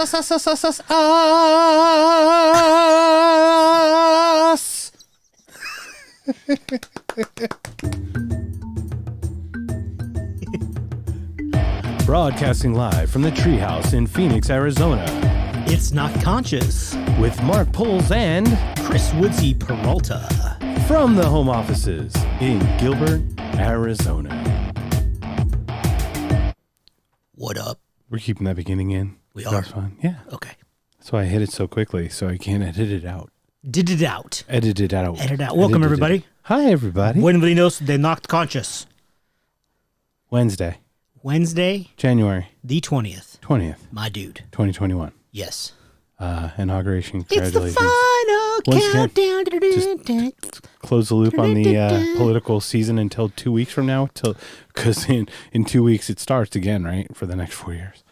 us, us, us, us, us, us. Broadcasting live from the Treehouse in Phoenix, Arizona, It's Knocked Conscious. with Mark Poles and Chris Woodsy Peralta. from the home offices in Gilbert, Arizona. What up? We're keeping that beginning in. We That's are. fun. Yeah. Okay. That's why I hit it so quickly, so I can't edit it out. Did it out. Edit it out. Edit out. Welcome, Edited it. everybody. Hi, everybody. Everybody knows they knocked conscious. Wednesday, Wednesday, January the 20th. 20th, My dude. 2021. Yes. Uh, inauguration. It's the Congratulations. final Once again, countdown. Close the loop on the uh, political season until two weeks from now, till because in, in two weeks it starts again, right, for the next four years.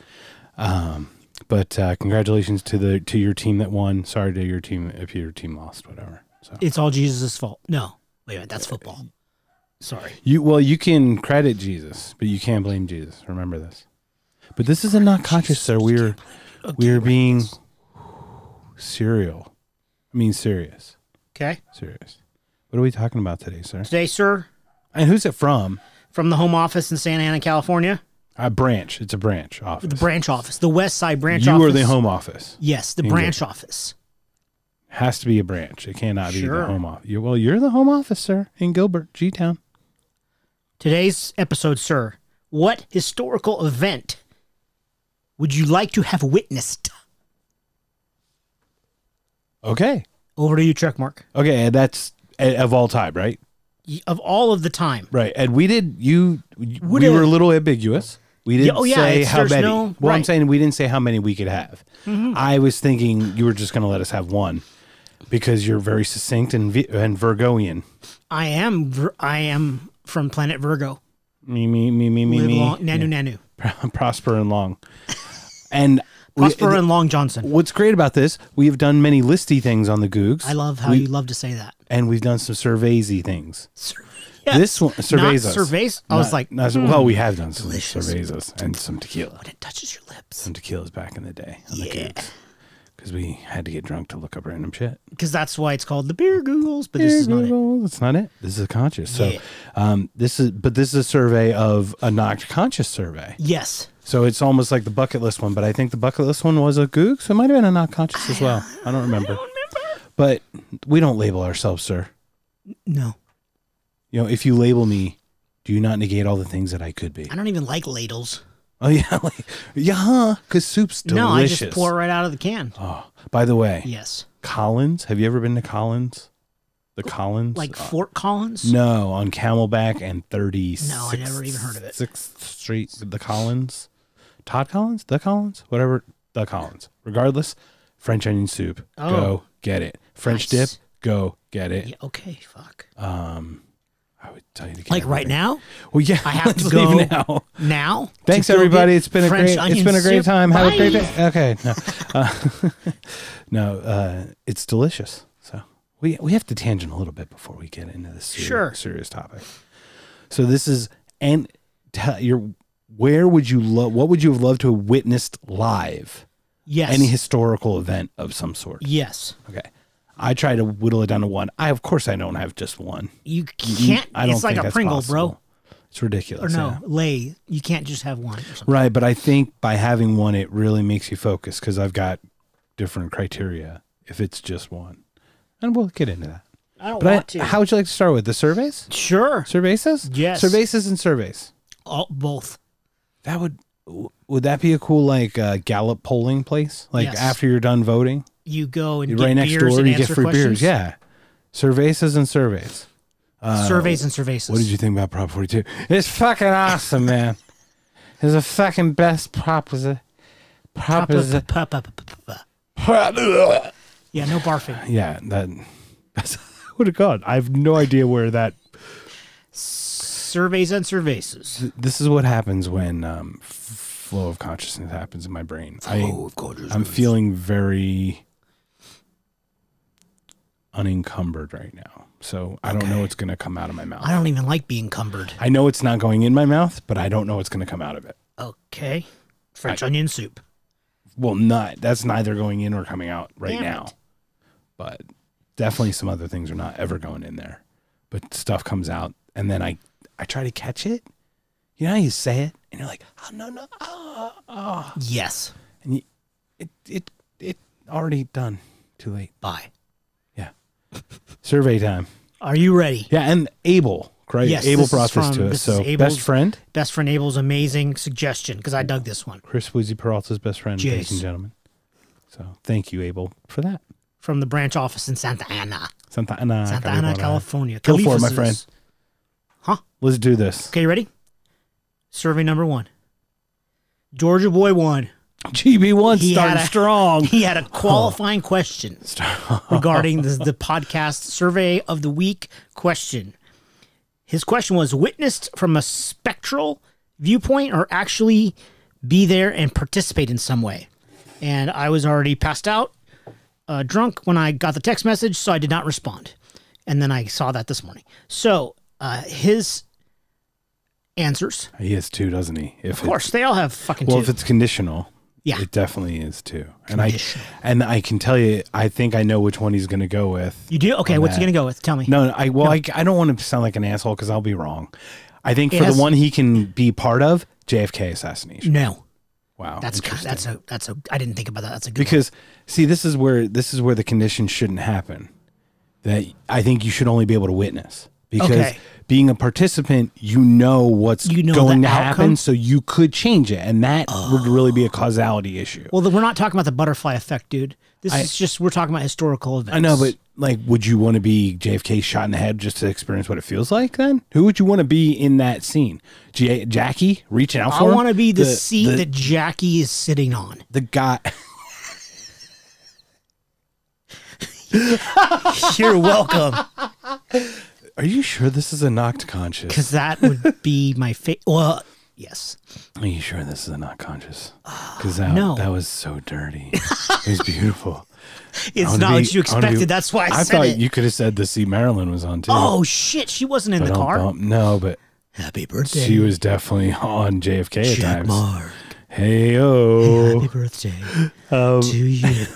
Um, but uh, congratulations to the to your team that won. Sorry to your team if your team lost, whatever. So It's all Jesus' fault. No. Wait a minute. That's football. Sorry. you well, you can credit Jesus, but you can't blame Jesus. Remember this. But this is a knocked conscious, sir. We're we're being serial. I mean serious. Okay. Serious. What are we talking about today, sir? Today, sir, And who's it from? from the home office in Santa Ana, California, A branch. It's a branch office. the branch office, the West Side branch Office. you office. are the home office. Yes, the branch office. Has to be a branch. It cannot be Sure. the home office. Well, you're the home office, sir, in Gilbert, G Town. Today's episode, sir. What historical event would you like to have witnessed? Okay. Over to you, Checkmark. Okay, that's eh, of all time, right? Of all of the time. Right. And we did you we Would were a little ambiguous. We didn't oh, yeah, say how many. no- well, I'm. Mm-hmm. saying we didn't say how many we could have. I was thinking you were just going to let us have one because you're very succinct and and Virgoian. I am I am from planet Virgo. Me me me me me Live me. long, nanu nanu. Prosper and long. And we- Prosper and Long Johnson. What's great about this, we have done many listy things on the Googs. I love how We- you love to say that. and we've done some surveysy things. Yes. This one surveys Not? I was like, not- hmm, well, we have done some delicious. surveys and some tequila. when it touches your lips. Some tequilas back in the day on the Yeah. Because we had to get drunk to look up random shit. Because that's why it's called the beer Googles, but this is not it. That's not it. This is a conscious. So, Yeah. um, this is, but this is a survey of a knocked conscious survey. Yes. So it's almost like the bucket list one, but I think the bucket list one was a Goog, so it might have been a knocked conscious as well. I don't remember Don't remember. But we don't label ourselves, sir. No. You know, if you label me, do you not negate all the things that I could be? I don't even like ladles. Oh yeah, like, yeah, because soup's delicious. No, I just pour right out of the can. Oh, by the way, Yes. Collins. Have you ever been to Collins? The Collins, Like Uh, Fort Collins? no, on Camelback and thirty. No, I never even heard of it. Sixth Street, the Collins, Todd Collins, the Collins, whatever, the Collins. Regardless, French onion soup. Oh. Go get it. French Nice. dip. Go get it. Yeah, okay, fuck. Um, I would tell you to get Like right now? Well, yeah, I have to go now. Now? Thanks everybody. It's been a French great. It's been a great soup? time. Have a great day. Okay. No, uh, no. Uh, it's delicious. So we we have to tangent a little bit before we get into this serious, Sure. serious topic. So this is and tell your where would you love? What would you have loved to have witnessed live? Yes. Any historical event of some sort. yes. Okay. I try to whittle it down to one. I of course I don't have just one. You can't. I don't it's like a Pringle, possible. bro. It's ridiculous. Or no, yeah. lay. You can't just have one. Right, but I think by having one, it really makes you focus because I've got different criteria if it's just one. And we'll get into that. I don't But want I, to. how would you like to start with the surveys? sure. Surveys? Yes. Surveys and surveys. All, both. That would would that be a cool like uh, Gallup polling place? Like Yes. after you're done voting, You go and you're get right next beers door, and you get answer free questions. beers. Yeah. Surveys and surveys. Uh, Surveys and surveys. What did you think about Prop 42? It's fucking awesome, man. It's the fucking best proposition. Proposition. Yeah, no barfing. Yeah, that. That's what a god. I have no idea where that. Surveys and surveys. This is what happens when um, f- flow of consciousness happens in my brain. I, of consciousness. I'm feeling very unencumbered right now, so I don't know what's going to come out of my mouth. I don't even like being cumbered. I know it's not going in my mouth, but I don't know what's going to come out of it. Okay. French onion soup. well, not that's neither going in or coming out right Damn now. it. But definitely some other things are not ever going in there. But stuff comes out, and then I I try to catch it. You know how you say it, and you're like, oh no no, oh, oh. Yes. and you, it it it already done. Too late. Bye. Survey time. Are you ready? Yeah, and Abel, right? Yes, Abel this brought is this from- to us. this So Abel's- best friend, Best friend Abel's amazing suggestion because I dug this one Chris Woozy Peralta's best friend, ladies Jeez. and gentlemen. So thank you, Abel, for that. from the branch office in Santa Ana, Santa Ana, Santa Ana, California. Go for it, my Califas' friend. Huh? Let's do this. Okay, you ready? Survey number one. Georgia boy won. GB1 He starting a- strong. He had a qualifying question regarding the, the podcast survey of the week question. His question was witnessed from a spectral viewpoint or actually be there and participate in some way. And I was already passed out, uh, drunk when I got the text message, so I did not respond. And then I saw that this morning. So uh, his answers, He has two, doesn't he? If of course, they all have fucking Well, two. if it's conditional, Yeah. it definitely is too. And I and I can tell you, I think I know which one he's going to go with. you do? Okay, what's he going to go with? Tell me. No, I well, I, I don't want to sound like an asshole because I'll be wrong. I think It for has- the one he can be part of, JFK assassination. No. Wow, That's that's a that's a I didn't think about that. That's a good one. because see, this is where this is where the condition shouldn't happen. That I think you should only be able to witness because Okay. Being a participant, you know what's You know going to outcome? happen, so you could change it, and that would really be a causality issue. Well, we're not talking about the butterfly effect, dude. This I- is just we're talking about historical events. I know, but like, would you want to be JFK shot in the head just to experience what it feels like? Then who would you want to be in that scene? J- Jackie reaching out I for him? want to be the, seat the, that Jackie is sitting on. the guy. You're welcome, Are you sure this is a knocked conscious? because that would be my favorite. Well, yes, Are you sure this is a knocked conscious? Because that, no. that was so dirty. it was beautiful. It's not be- what you wanna be- expected. That's why I, I said thought it. you could have said the C. Marilyn was on too. oh shit, she wasn't in the Ba-dum, car. bum. No, but Happy birthday, she was definitely on JFK at Jack times. Mark. Hey oh. Happy birthday Um, to you.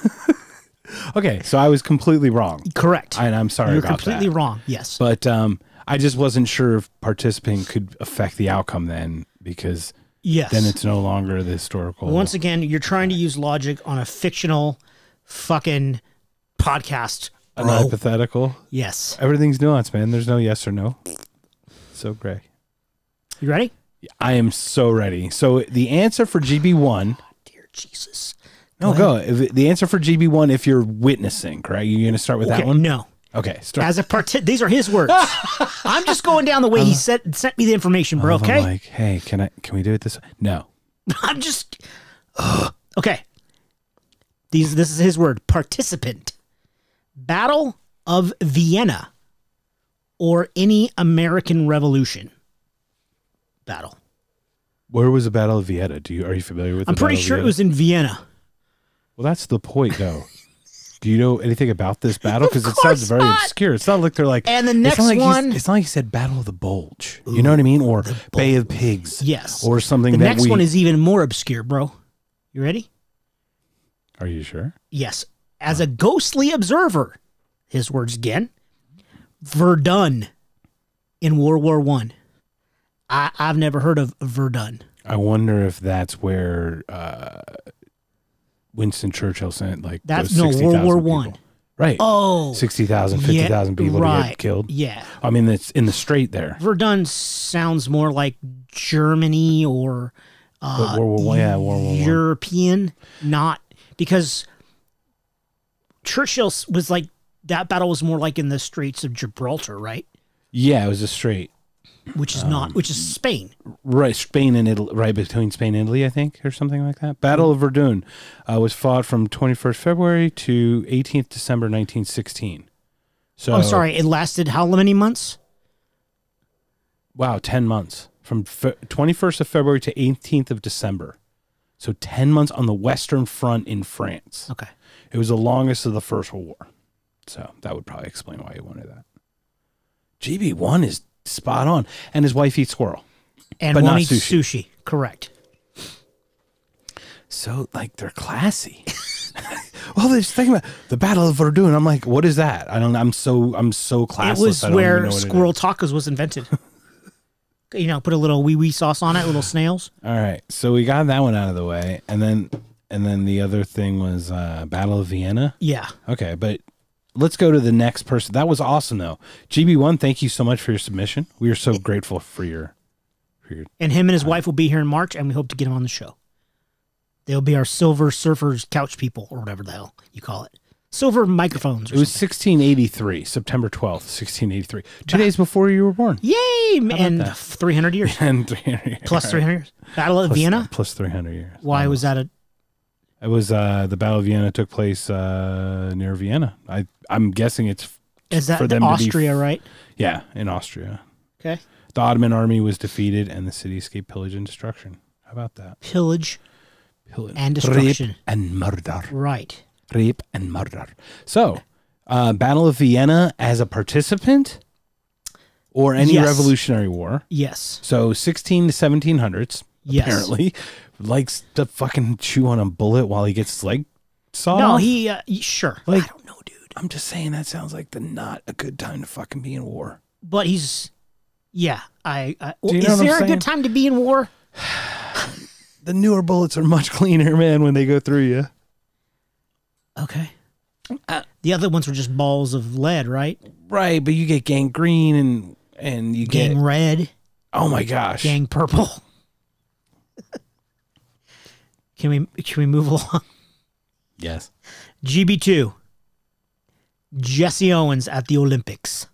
Okay, so I was completely wrong, Correct. and I'm sorry You're completely that. wrong. Yes. But um, I just wasn't sure if participating could affect the outcome then, because yes. then it's no longer the historical. Once again, you're trying to use logic on a fictional fucking podcast. an Bro. hypothetical. Yes. Everything's nuanced, man. There's no yes or no. So gray. You ready? I am so ready. So the answer for GB1, Dear Jesus. No, Go. If, the answer for GB1, if you're witnessing, correct? You're going to start with Okay, that one? no. Okay, start. As a part, these are his words. I'm just going down the way he uh, said sent me the information, bro. I'm Okay, like, hey, can I? Can we do it this way? No. I'm just okay. These this is his word. Participant, Battle of Vienna, or any American Revolution battle. Where was the Battle of Vienna? Do you are you familiar with? I'm the pretty Battle of sure it Vienna? was in Vienna. Well, that's the point, though. Do you know anything about this battle? Because it sounds very not. obscure. It's not like they're like. And the it's next not like one- It's not like he said Battle of the Bulge. you know what I mean? Or Bay of Pigs. Yes. Or something The that next we. one is even more obscure, bro. You ready? Are you sure? Yes. As a ghostly observer, his words again, Verdun in World War One. I. I've never heard of Verdun. I wonder if that's where uh, Winston Churchill sent like That's no 60,000 World War. One. Right. Oh, 60,000, yeah, 50,000 people to get killed. Yeah, I mean, it's in the strait there. Verdun sounds more like Germany or uh, World War One, yeah, World War. European, not because Churchill was like that battle was more like in the Straits of Gibraltar, right? Yeah, it was a strait. Which is Um, not, which is Spain. Right, Spain and Italy, right between Spain and Italy, I think, or something like that. Battle of Verdun uh, was fought from 21st February to 18th December 1916. So, oh, sorry, it lasted how many months? Wow, 10 months from fe- 21st of February to 18th of December. So 10 months on the Western Front in France. Okay. It was the longest of the First World War. So that would probably explain why he wanted that. GB1 is spot on. And his wife eats squirrel. And But won't not sushi. sushi. Correct. so like they're classy. well, they just think about the Battle of Verdun. I'm like, what is that? I don't. I'm so I'm so classless. It was where squirrel tacos was invented. you know, put a little wee wee sauce on it, little snails. All right, so we got that one out of the way, and then and then the other thing was uh, Battle of Vienna. Yeah. Okay, but let's go to the next person. That was awesome though. GB1, thank you so much for your submission. We are so grateful for your for your And him and his wife will be here in March, and we hope to get him on the show. They'll be our silver surfers couch people, or whatever the hell you call it. Silver microphones. Or It was something. 1683, September 12th, 1683. Two days before you were born. Yay! And 300 years. And 300 years. Plus 300 years. Battle of Plus- Vienna? Plus 300 years. Why was that a. It was uh, the Battle of Vienna took place uh, near Vienna. I I'm guessing it's Is that for the them to be- Austria, right? yeah in Austria. Okay. The Ottoman army was defeated and the city escaped pillage and destruction. How about that? Pillage Pillage and destruction. rape and murder, Right. rape and murder. So, uh, Battle of Vienna as a participant, or any Yes. Revolutionary War. Yes. So 16 to 1700s. Yes. Apparently, likes to fucking chew on a bullet while he gets his leg sawed No, off. he. Uh, y- sure. Like- I don't know, dude. I'm just saying that sounds like the not a good time to fucking be in war. But he's. Yeah. I. I you is know what I'm there a saying? good time to be in war? The newer bullets are much cleaner, man, when they go through you. Okay. Uh, the other ones were just balls of lead, right? Right, but you get gangrene and and you Gang get red, oh my gosh. gang purple. can we can we move along? yes. GB two. Jesse Owens at the Olympics.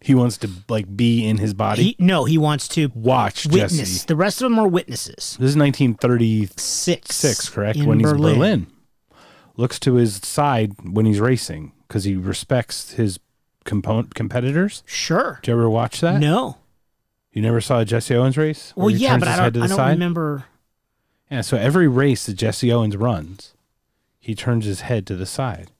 He wants to like be in his body. He, no, he wants to Watch witness. Jesse. The rest of them are witnesses. This is 1936, Six. correct? in when he's Berlin. Berlin. Looks to his side when he's racing because he respects his component competitors. Sure. Did you ever watch that? No. You never saw a Jesse Owens race? Well, yeah, but I head don't. I don't side? remember. Yeah, so every race that Jesse Owens runs, he turns his head to the side.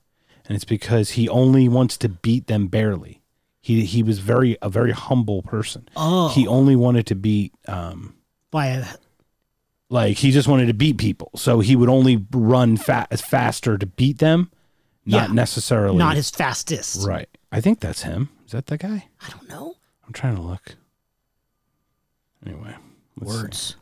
And it's because he only wants to beat them barely. He he was very a very humble person. Oh, He only wanted to beat um by a like he just wanted to beat people. So he would only run fa- faster to beat them, not Yeah. necessarily not his fastest. right. I think that's him. Is that the guy? I don't know. I'm trying to look. Anyway, let's see.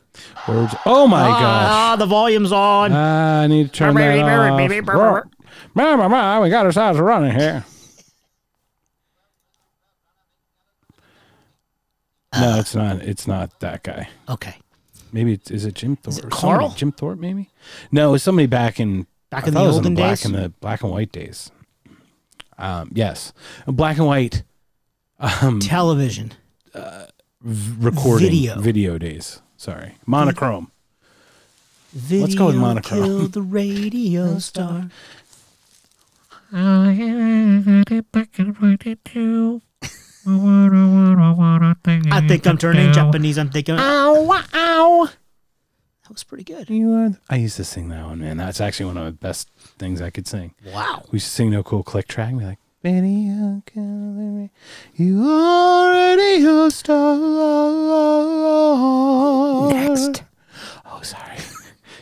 Words. Oh my gosh. Ah, the volume's on. Ah, I need to turn that off. baby, baby, Roar. Ma, ma, ma, we got ourselves running here. No, it's not. It's not that guy. okay. Maybe it's is it Jim Thorpe? it Carl? somebody- Jim Thorpe, maybe. No, it's somebody back in Back in the thought it was olden black days? in the black and white days. Um, yes, black and white um, Television. v- recording Video. video days. Sorry, monochrome. Video Let's go with monochrome. killed the radio star. I think I'm turning Japanese. I'm thinking. Ow, ow. That was pretty good. You are. I used to sing that one, man. That's actually one of the best things I could sing. Wow. We used to sing no cool click track and be like, Radio killer, you are radio star. Next. Oh, sorry.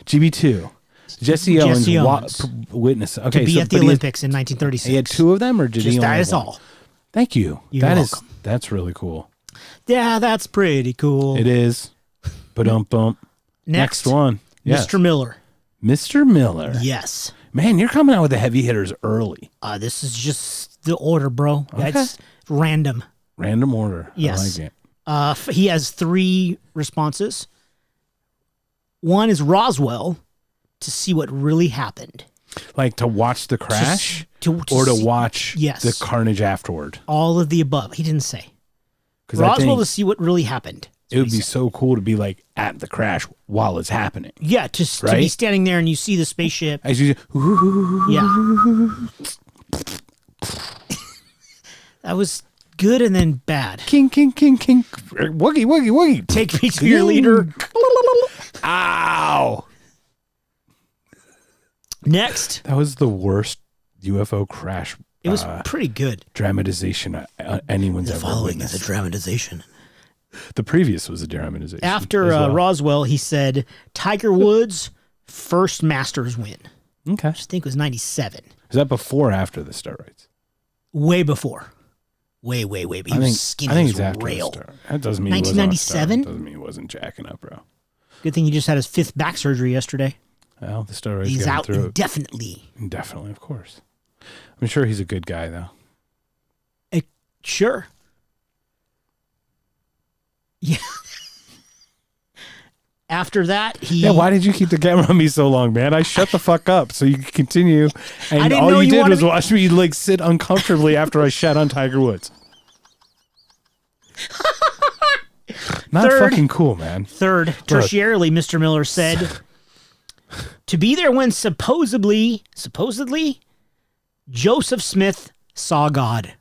GB2. Jesse Owens, Jesse Owens. p- witness. Okay, To be so, at the he had- Olympics in 1936. He had two of them, or did he Just only that is one? all. Thank you. You're That is welcome. that's really cool. Yeah, that's pretty cool. It is. But um bump. Next, Next one. Yes. Mr. Miller. Mr. Miller. Yes. Man, you're coming out with the heavy hitters early. Uh, this is just the order, bro. Okay. That's random. Random order. Yes. I like it. Uh, he has three responses. One is Roswell to see what really happened. Like to watch the crash to, to or to see watch Yes. the carnage afterward. all of the above. He didn't say. Because Roswell to see what really happened. it would be so cool to be like at the crash while it's happening. Yeah, to, s- to be standing there and you see the spaceship. As you Yeah. that was good and then bad. king, king, king, king, woogie, woogie, woogie. Take me to your leader. Ow! Next, That was the worst UFO crash it was uh, pretty good. dramatization uh, uh, anyone's ever witnessed. dramatization. The previous was a dramatization. After as uh. Roswell, he said Tiger Woods first Masters win. Okay. I think it was 97. Is that before or after the steroids? Way before. Way, way, way. He I think was skinny I think as after rail. That doesn't mean he wasn't 1997? Doesn't mean he wasn't jacking up, bro. Good thing he just had his fifth back surgery yesterday. Well, the steroids He's out through it. indefinitely. Definitely, of course. I'm sure he's a good guy though. Eh, sure. Yeah. After that, he. Yeah, why did you keep the camera on me so long, man? I shut the fuck up so you could continue. And all you, you did was me- watch me like sit uncomfortably after I shat on Tiger Woods. Not Third. fucking cool, man. Third, tertiarily, Mr. Miller said to be there when supposedly, supposedly, Joseph Smith saw God.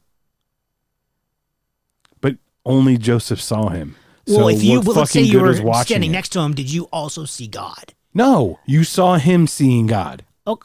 But only Joseph saw him. Well, so if you well, let's say you were standing it? next to him, did you also see God? No, you saw him seeing God. Oh,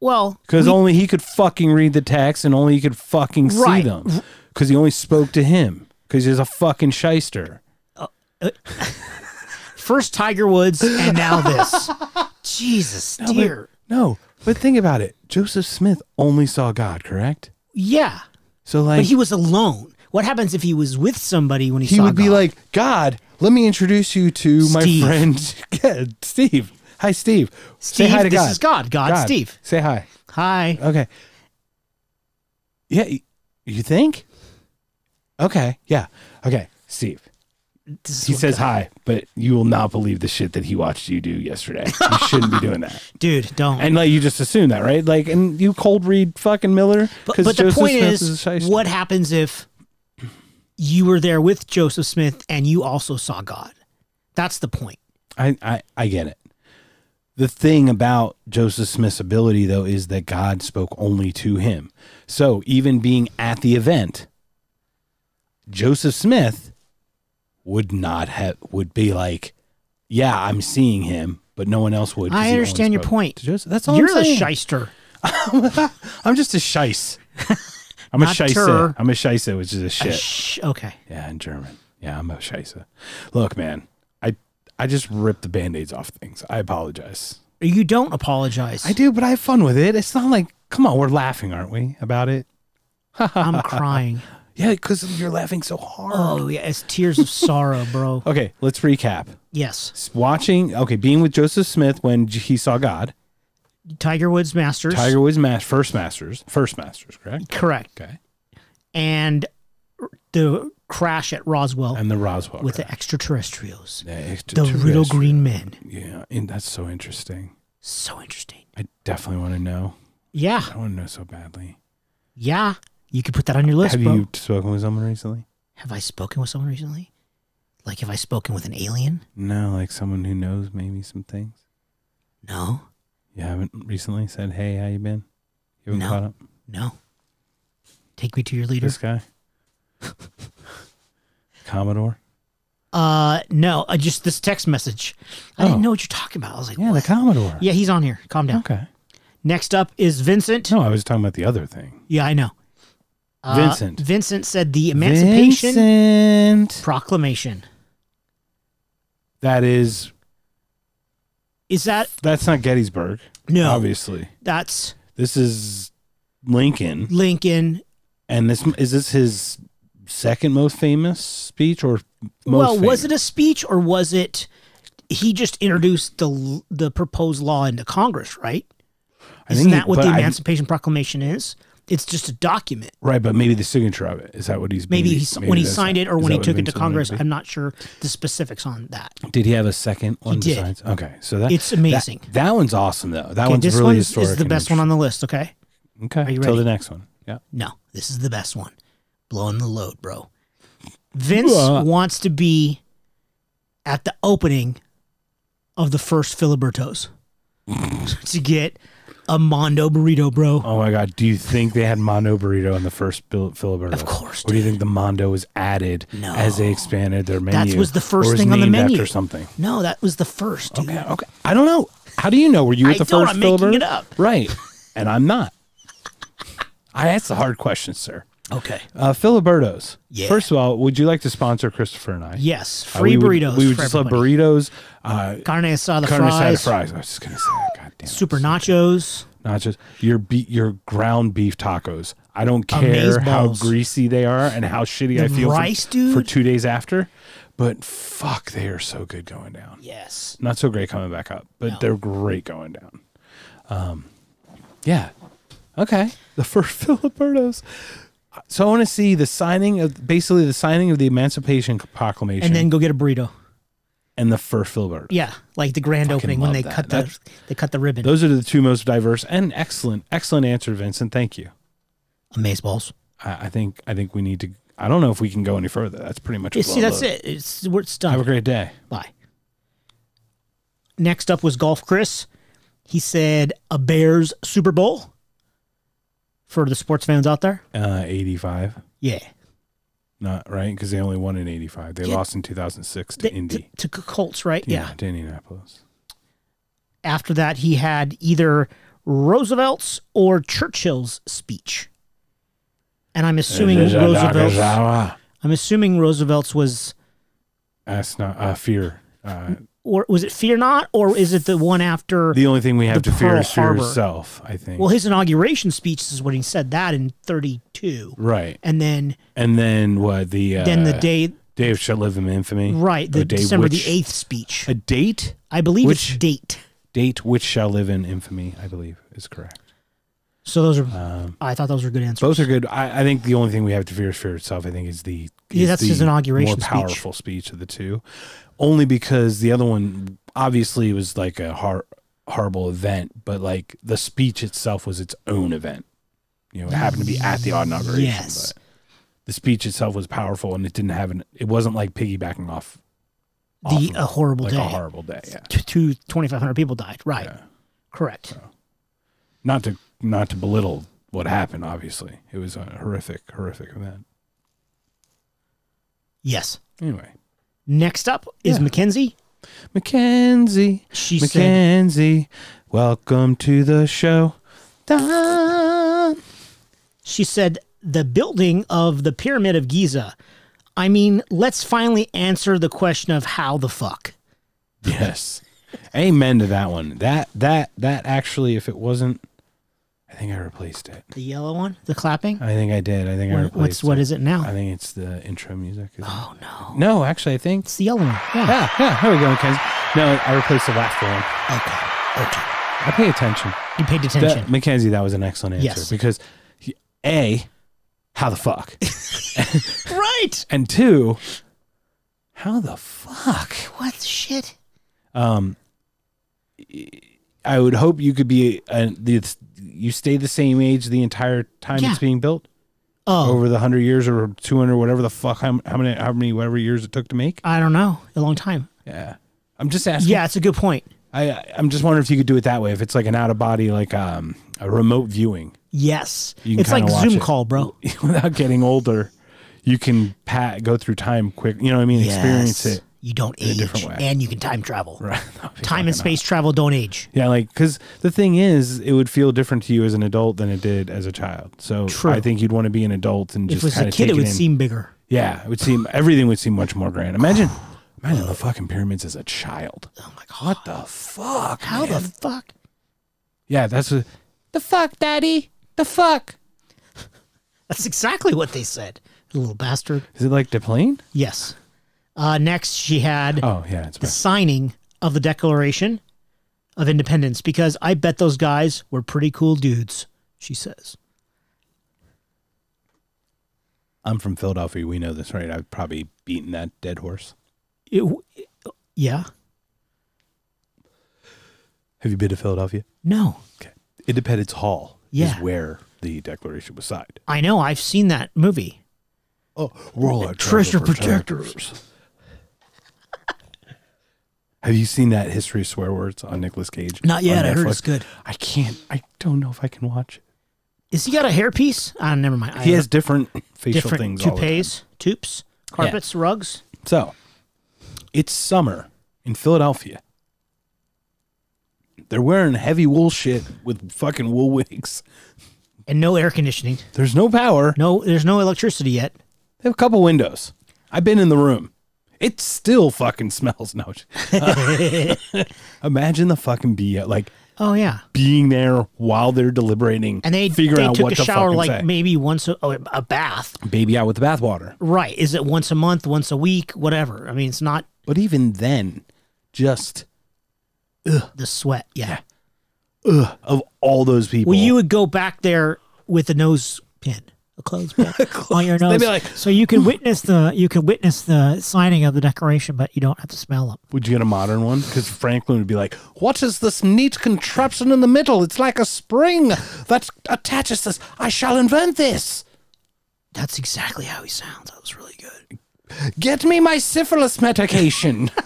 well, Because we- only he could fucking read the text and only he could fucking see them. Because he only spoke to him. Because he's a fucking shyster. Uh, uh, first Tiger Woods and now this. Jesus, No, but- dear. No, but think about it. Joseph Smith only saw God, correct? Yeah, So like but he was alone. What happens if he was with somebody when he, he would be God? like, God, let me introduce you to my friend yeah, Steve. Hi, Steve. Say Steve, hi to this God. is God. God, Steve. Say hi. Hi. Okay. Yeah, you think? Okay. Yeah. Okay. Steve. He says God- hi, but you will not believe the shit that he watched you do yesterday. You shouldn't be doing that. dude, don't. And like you just assume that, right? Like, and you cold read fucking Miller But, but the point Smith is, shyster. what happens if you were there with Joseph Smith and you also saw God? That's the point. I, I I get it. The thing about Joseph Smith's ability, though, is that God spoke only to him. So even being at the event, Joseph Smith would not have would be like, "Yeah, I'm seeing him," but no one else would. I understand your point. Joseph. That's all You're I'm saying. shyster. I'm just a shice. I'm a Not scheisse. I'm a scheisse, which is a shit. sh- okay. Yeah, in German. Yeah, I'm a scheisse. Look, man, I I just ripped the band-aids off things. I apologize. You don't apologize. I do, but I have fun with it. It's not like, come on, we're laughing, aren't we, about it? I'm crying. Yeah, because you're laughing so hard. Oh, yeah. It's tears of sorrow, bro. Okay, let's recap. Yes. Watching, okay, being with Joseph Smith when he saw God. Tiger Woods Masters. Tiger Woods mas- first Masters, first Masters, correct? Correct. Okay, And the crash at Roswell and the Roswell with the extraterrestrials. the, The little green men. Yeah, and that's so interesting. So interesting. I definitely want to know. Yeah. I want to know so badly. Yeah. You could put that on your list, Have bro. you spoken with someone recently? Have I spoken with someone recently? Like, have I spoken with an alien? No, like someone who knows maybe some things. No. You haven't recently said, "Hey, how you been?" You haven't No. caught up. No. Take me to your leader. This guy, Commodore. Uh, no. I just this text message. I Oh. didn't know what you're talking about. I was like, Yeah, the? Commodore. Yeah, he's on here. Calm down. Okay. Next up is Vincent. No, I was talking about the other thing. Yeah, I know. Uh, Vincent. Vincent said the Emancipation Vincent. Proclamation. That is. Is that That's not Gettysburg. no? Obviously, That's this is Lincoln, Lincoln. and this is this his second most famous speech or most well, was it a speech or was it? He just introduced the the proposed law into Congress, right? Isn't that what the Emancipation Proclamation is? It's just a document. Right, but maybe the signature of it is that what he's Maybe maybe, he's, maybe when he signed it or when he took it to Congress. I'm not sure the specifics on that. Did he have a second one did. besides? Okay, so that It's amazing. That, that one's awesome though. That Okay, one's this really one historic. is the best one on the list. Okay. Okay, you till the next one. Yeah. no, this is the best one. Blowing the load, bro. Vince Uh. wants to be at the opening of the first Filibertos to get a Mondo burrito, bro. Oh my God! Do you think they had Mondo burrito in the first Bil- Filiberto? Of course, Or do you think the Mondo was added No. as they expanded their menu? That was the first was thing on the menu. after something. No, that was the first. Dude. Okay, okay. I don't know. How do you know? Were you at I the don't, first I'm making it up. Right, and I'm not. I asked the hard questions, sir. Okay. Uh, Filibertos. Yeah. First of all, would you like to sponsor Christopher and I? Yes, Uh, free we would- burritos. We would for just love burritos. Uh, Carne asada carne asada fries. fries. I was just gonna say that. damn it. Super nachos. nachos, your be- your ground beef tacos. I don't care how greasy they are and how shitty The I feel for- rice, for, dude. two days after, but fuck, they are so good going down. Yes. Not so great coming back up, but No. they're great going down. Um, yeah, okay. The first Filibertos. So I want to see the signing of basically the signing of the Emancipation Proclamation And then go get a burrito. and the first Filbert. Yeah, like the grand opening when they that. cut the That's- they cut the ribbon. Those are the two most diverse and excellent, excellent answer, Vincent. Thank you. Amaze balls. I, I think I think we need to. I don't know if we can go any further. That's pretty much. See, that's load. it. It's we're it's Have a great day. Bye. Next up was Golf Chris. He said a Bears Super Bowl for the sports fans out there. Uh, Eighty-five, Yeah. not right because they only won in eighty-five. They Yeah. lost in two thousand six to The- Indy. To, to Colts, right? yeah. to Indianapolis. After that, he had either Roosevelt's or Churchill's speech. And I'm assuming Roosevelt's. I'm assuming Roosevelt's was, That's not uh, fear. Uh, or was it Fear Not, or is it the one after? the only thing we have The to fear is fear Harbor. itself. I think. well, his inauguration speech is when he said that in 32, right, and then and then what? The uh, then the day Dave shall live in infamy. right the day December which- the 8th speech. A date. I believe which- it's date. Date which shall live in infamy. I believe is correct. So those are. Um, I thought those were good answers. Both are good. I, I think the only thing we have to fear is fear itself. I think is the Yeah, that's the his inauguration more speech. powerful speech of the two. Only because the other one obviously was like a hor- horrible event, but like the speech itself was its own event. You know, it happened to be at the inauguration. Yes. But the speech itself was powerful, and it didn't have an. It wasn't like piggybacking off. The of, a horrible like day. a horrible day. Yeah. Two 2,500 people died. Right. Yeah. Correct. Not to not to belittle what happened. Obviously, it was a horrific, horrific event. Yes. Anyway, Next up is Yeah. Mackenzie. Mackenzie. She said, Mackenzie, welcome to the show. Da- she said the building of the Pyramid of Giza. I mean, let's finally answer the question of how the fuck. Yes. Amen to that one. That that that actually, if it wasn't, I think I replaced it. The yellow one, the clapping. I think I did. I think I What- replaced what's what it. is it now? I think it's the intro music. it? oh no, No, actually, I think. it's the yellow one. Yeah. Yeah, yeah. Here we go, Mackenzie. No, I replaced the last one. Okay. Okay. I pay attention. You paid That, attention. Mackenzie, that was an excellent answer Yes. because, he- a, how the fuck, right. and two, how the fuck. What the shit? Um, I would hope you could be the you stay the same age the entire time Yeah. it's being built Oh, over the hundred years or two hundred whatever the fuck how, how many how many whatever years it took to make. I don't know. A long time. Yeah, I'm just asking. Yeah, it's a good point. I I'm just wondering if you could do it that way. If it's like an out of body like um a remote viewing, Yes. You can It's like Zoom it. call, bro. without getting older, you can pat go through time quick. You know what I mean? Experience it. You don't in age, and you can time travel. Right. Time and space travel don't age. Yeah, like because the thing is, it would feel different to you as an adult than it did as a child. So True. I think you'd want to be an adult and If just it was a kid, it would in. seem bigger. yeah, it would seem everything would seem much more grand. Imagine, imagine the fucking pyramids as a child. Oh my god! What the fuck? How man? the fuck? yeah, that's a, the fuck, daddy. The fuck. That's exactly what they said. Little bastard. Is it like the plane? Yes. Uh, next, she had Oh yeah, it's the signing of the Declaration of Independence because I bet those guys were pretty cool dudes. She says. I'm from Philadelphia. We know this, right? I've probably beaten that dead horse. It, yeah. Have you been to Philadelphia? No. Okay. Independence Hall Yeah. is where the Declaration was signed. I know. I've seen that movie. Oh, we're all our Treasure protectors. Have you seen that History of Swear Words on Nicolas Cage? Not yet. I heard it's good. I can't. I don't know if I can watch it. Is he got a hairpiece? Ah, never mind. I He has different facial different things. all the toupees, toupes, carpets, rugs. So, it's summer in Philadelphia. They're wearing heavy wool shit with fucking wool wigs. and no air conditioning. There's no power. No, there's no electricity yet. They have a couple windows. I've been in the room. It still fucking smells. No. Imagine the fucking bee Like, Oh yeah. being there while they're deliberating And they figuring they out took what a to shower like say. maybe once a, oh, a bath. baby out with the bathwater. Right. Is it once a month, once a week, whatever? I mean, it's not But even then, just the sweat. Yeah. ugh, of all those people, Well, you would go back there with a nose pin, a clothespin on your nose, like, so you can witness the you can witness the signing of the declaration, but you don't have to smell them. would you get a modern one? Because Franklin would be like, "What is this neat contraption in the middle? It's like a spring that attaches this. I shall invent this. That's exactly how he sounds. That was really good. Get me my syphilis medication."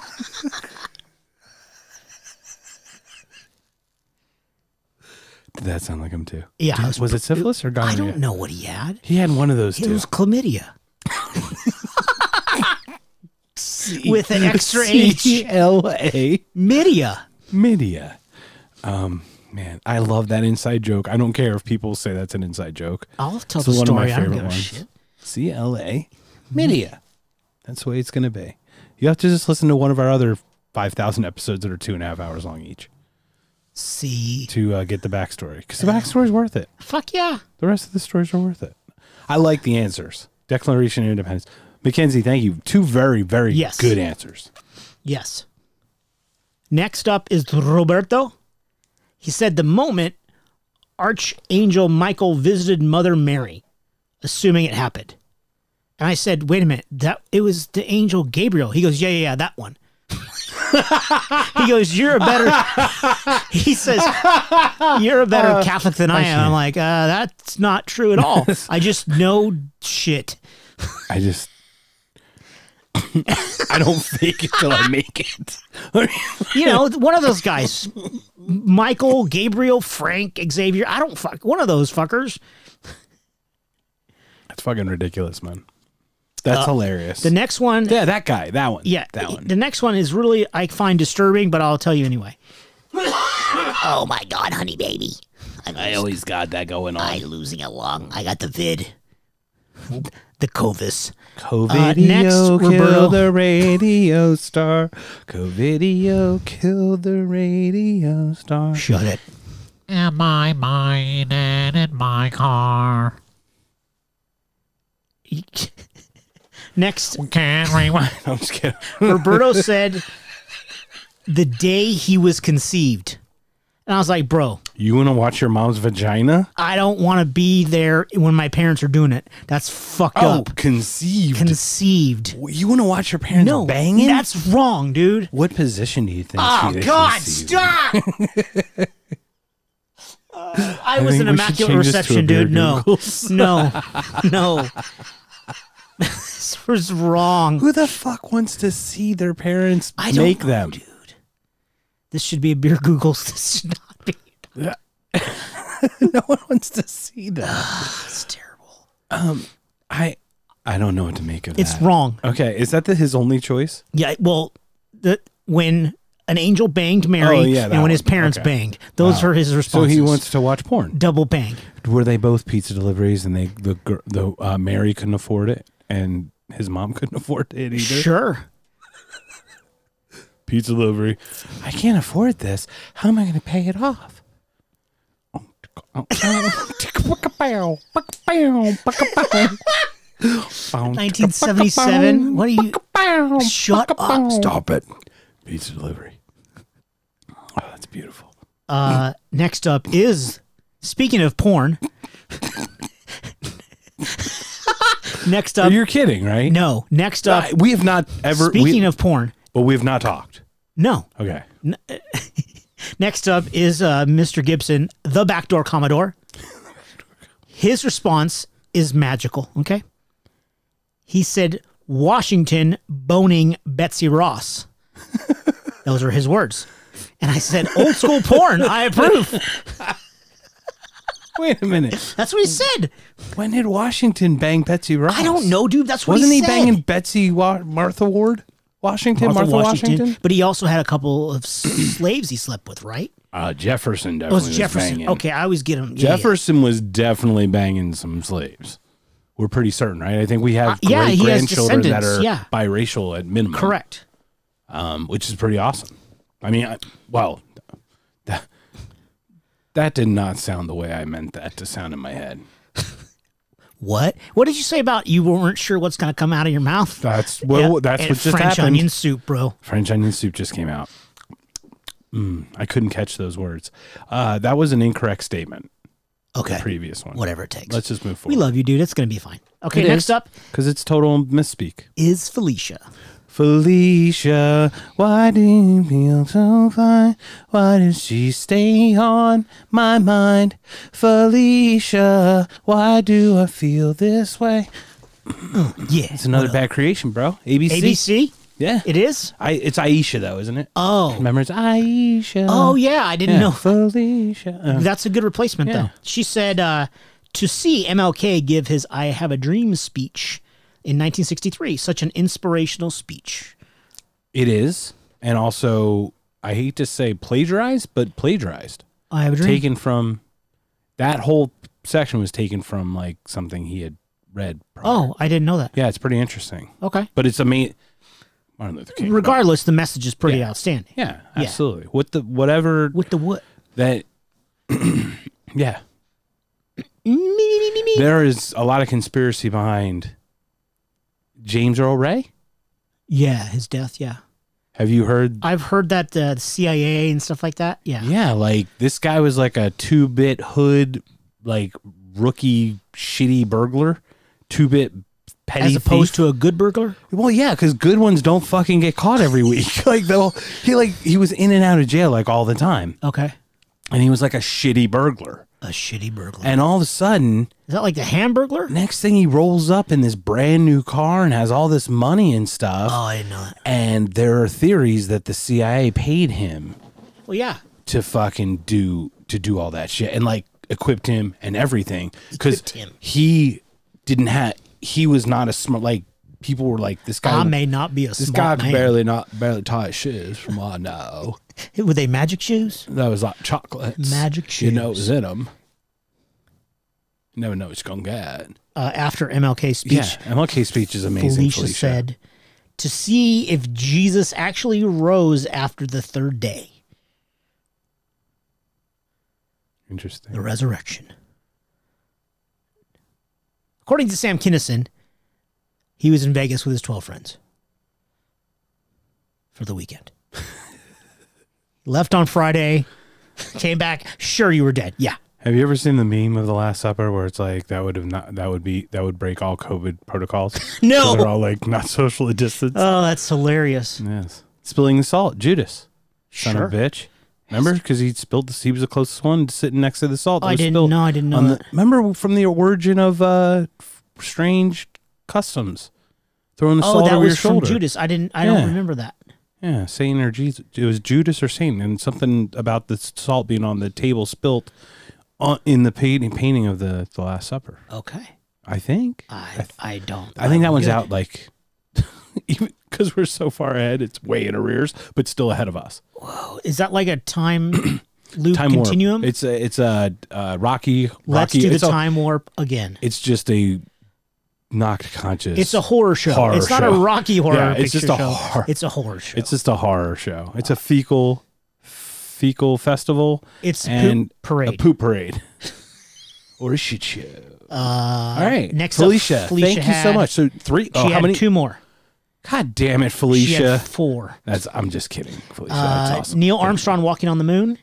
Did that sound like him too? Yeah, was was, it syphilis or gonorrhea? I don't know what he had. He had one of those It two. was chlamydia with an extra H. L A Midia. Midia. Um, man, I love that inside joke. I don't care if people say that's an inside joke. I'll tell It's the one of my story. I don't favorite give ones. shit. C L A Midia. That's the way it's going to be. You have to just listen to one of our other 5,000 episodes that are two and a half hours long each See, to uh, get the backstory. Because the backstory's worth it. fuck yeah. The rest of the stories are worth it. I like the answers. Declaration of Independence. Mackenzie, thank you. Two very, very Yes. good answers. Yes. Next up is Roberto. He said the moment Archangel Michael visited Mother Mary, assuming it happened. And I said, wait a minute, that it was the angel Gabriel. He goes, Yeah, yeah, yeah, that one. he goes, You're a better he says, You're a better Catholic than I am. I'm like, uh, that's not true at all. I just know shit. I just. I don't fake it till I make it. You know, one of those guys. Michael, Gabriel, Frank, Xavier. I don't fuck one of those fuckers. That's fucking ridiculous, man. That's uh, hilarious. The next one, yeah, that guy. That one. yeah, that one. the next one is really I find disturbing, but I'll tell you anyway. oh my god, honey baby, I'm, I always got that going on. I'm losing a lung. I got the vid, the Covis. Covidio uh, next, kill Roberto. the radio star. Covidio kill the radio star. Shut it. Am I mine and in my car? Next. I'm just kidding. Roberto said the day he was conceived, and I was like, bro. You want to watch your mom's vagina? I don't want to be there when my parents are doing it. That's fucked Oh, up. conceived. Conceived. you want to watch your parents No, banging? that's wrong, dude. what position do you think? Oh she- God, conceived? stop! Uh, I was think an we should immaculate change this to a reception, beer dude. No, no, no. this was wrong. Who the fuck wants to see their parents I don't make know, them? dude. This should be a beer Googles. This should not be. no one wants to see that. It's terrible. Um, I I don't know what to make of it. It's that. wrong. Okay, is that the, his only choice? Yeah. Well, the when an angel banged Mary Oh, yeah, and when his parents Okay. banged, those Wow. are his So responses. he wants to watch porn. double bang. Were they both pizza deliveries, and they the the uh, Mary couldn't afford it, and his mom couldn't afford it either? Sure. Pizza delivery. I can't afford this. How am I going to pay it off? 1977. What are you? Shut up. Stop it. Pizza delivery. Oh, that's beautiful. Uh, next up is speaking of porn. Next up, You're kidding, right? no. Next up, we have not ever. speaking we, of porn, but we have not talked. no. Okay. Next up is uh, Mr. Gibson, the backdoor Commodore. His response is magical. Okay. He said, Washington boning Betsy Ross. Those are his words. And I said, old school porn. I approve. Wait a minute. That's what he said. When did Washington bang Betsy Ross? I don't know, dude. That's what Wasn't he, he, said. banging Betsy Wa- Martha Ward? Washington, Martha, Washington. But he also had a couple of slaves he slept with, right? Uh, Jefferson It definitely was Jefferson. banging. Okay, I always get him. yeah, yeah. Jefferson was definitely banging some slaves. We're pretty certain, right? I think we have Uh, yeah, great he has grandchildren that descendants, are yeah. biracial at minimum. Correct. Um, which is pretty awesome. I mean, I, well, that, That did not sound the way I meant that to sound in my head. What? What did you say about you weren't sure what's going to come out of your mouth? That's well. Yeah, that's what just French happened. onion soup, bro. French onion soup just came out. Mm, I couldn't catch those words. Uh, that was an incorrect statement. Okay. Previous one. Whatever it takes. Let's just move forward. we love you, dude. It's going to be fine. Okay, It next is. up because it's total misspeak. is Felicia. Felicia, why do you feel so fine? Why does she stay on my mind? Felicia, why do I feel this way? Yeah. It's another bad creation, bro. ABC. ABC? Yeah. It is? I, it's Aisha though, isn't it? Oh. Remember, it's Aisha. Oh, yeah. I didn't yeah. know. Felicia. Uh, That's a good replacement, Yeah. though. She said uh, to see MLK give his I Have a Dream speech in 1963, such an inspirational speech. it is, and also I hate to say plagiarized, but plagiarized. I Have a Dream. Taken from that whole section was taken from like something he had read. prior. oh, I didn't know that. yeah, it's pretty interesting. Okay. But it's amazing. Martin Luther King. Regardless, the message is pretty Yeah. outstanding. Yeah, Yeah. absolutely. What the whatever With the what? that. yeah, me, me, me. there is a lot of conspiracy behind James Earl Ray. Yeah, his death. Yeah. Have you heard? I've heard that uh, the CIA and stuff like that. Yeah. Yeah, like this guy was like a two bit hood, like rookie shitty burglar, two bit petty As opposed thief. to a good burglar. Well, yeah, because good ones don't fucking get caught every week. like they'll he like he was in and out of jail like all the time, Okay. and he was like a shitty burglar. A shitty burglar. And all of a sudden, Is that like the Hamburglar? next thing he rolls up in this brand new car and has all this money and stuff. Oh, I didn't know that. And there are theories that the CIA paid him Well, yeah. to fucking do to do all that shit and like equipped him and everything because Equipped him. he didn't have he was not a smart like people were like this guy I may not be a this smart guy man. barely not barely his shoes from what I know Were they magic shoes? that was like chocolates Magic shoes. you know it was in them you never know what you're gonna get Uh, after MLK speech, yeah MLK speech is amazing Felicia, Felicia, said to see if Jesus actually rose after the third day, interesting the resurrection. According to Sam Kinison, he was in Vegas with his 12 friends for the weekend. Left on Friday, came back. Sure, you were dead. Yeah. Have you ever seen the meme of the Last Supper where it's like that would have not that would be that would break all COVID protocols? No. they're all like not socially distanced. Oh, that's hilarious. yes, spilling the salt, Judas, son Sure. of a bitch. Remember, because he spilled. The, he was the closest one sitting next to the salt. that I didn't know. I didn't know the- remember from the origin of uh, strange customs, throwing the Oh, salt that over was your from shoulder. Judas. I didn't. I Yeah. don't remember that. Yeah, Satan or Jesus. It was Judas or Satan, and something about the salt being on the table spilt on, in the painting painting of the, the Last Supper. Okay. I think. I I don't. I think that I'm one's good. out like even because we're so far ahead, it's way in arrears, but still ahead of us. Oh, Is that like a time loop Time continuum? warp. It's a it's a uh, Rocky. Let's do the it's a- time warp again. It's just a knocked conscious. It's a horror show. horror it's not a. Rocky horror Yeah, it's just a show. horror- It's a horror show. It's just a horror show. It's a fecal fecal festival It's and poop parade. a poop parade or a shit show. uh, All right, Next up, Felicia. Felicia thank you so much. So three. She oh, how many? two more. God damn it, She Felicia. had four. That's. I'm just kidding, Felicia. That's Uh, awesome. Neil Thank. Armstrong walking on the moon.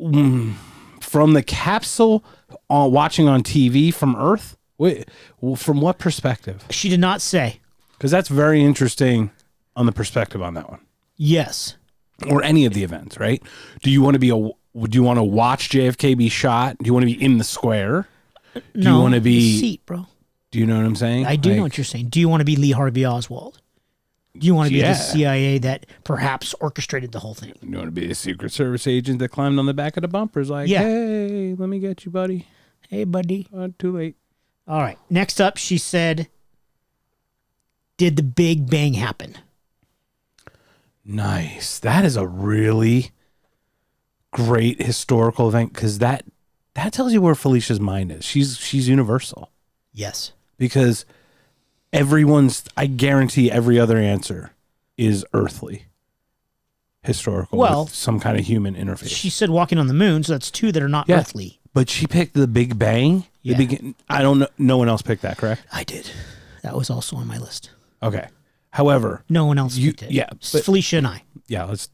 Mm, from the capsule on watching on TV from Earth. Wait, well, from what perspective? She did not say Because that's very interesting on the perspective on that one, yes. or any of the events. Right? Do you want to be a? Do you want to watch JFK be shot? Do you want to be in the square? Do no, you want to be? seat, bro? Do you know what I'm saying? I do know what you're saying. Do you want to be Lee Harvey Oswald? Do you want to be Yeah. the CIA that perhaps orchestrated the whole thing? You want to be a Secret Service agent that climbed on the back of the bumpers, like, Yeah. "Hey, let me get you, buddy." Hey, buddy. Uh, too late. All right. Next up, she said, "Did the Big Bang happen?" Nice. That is a really great historical event because that that tells you where Felicia's mind is. She's she's universal Yes. because everyone's. I guarantee every other answer is earthly. historical Well- with some kind of human interface. She said walking on the moon, so that's two that are not Yeah. earthly. but she picked the Big Bang. Yeah. The begin- I don't know. No one else picked that, correct? I did. That was also on my list. Okay. However, No one else You- picked it. yeah, but- Felicia and I. yeah, let's.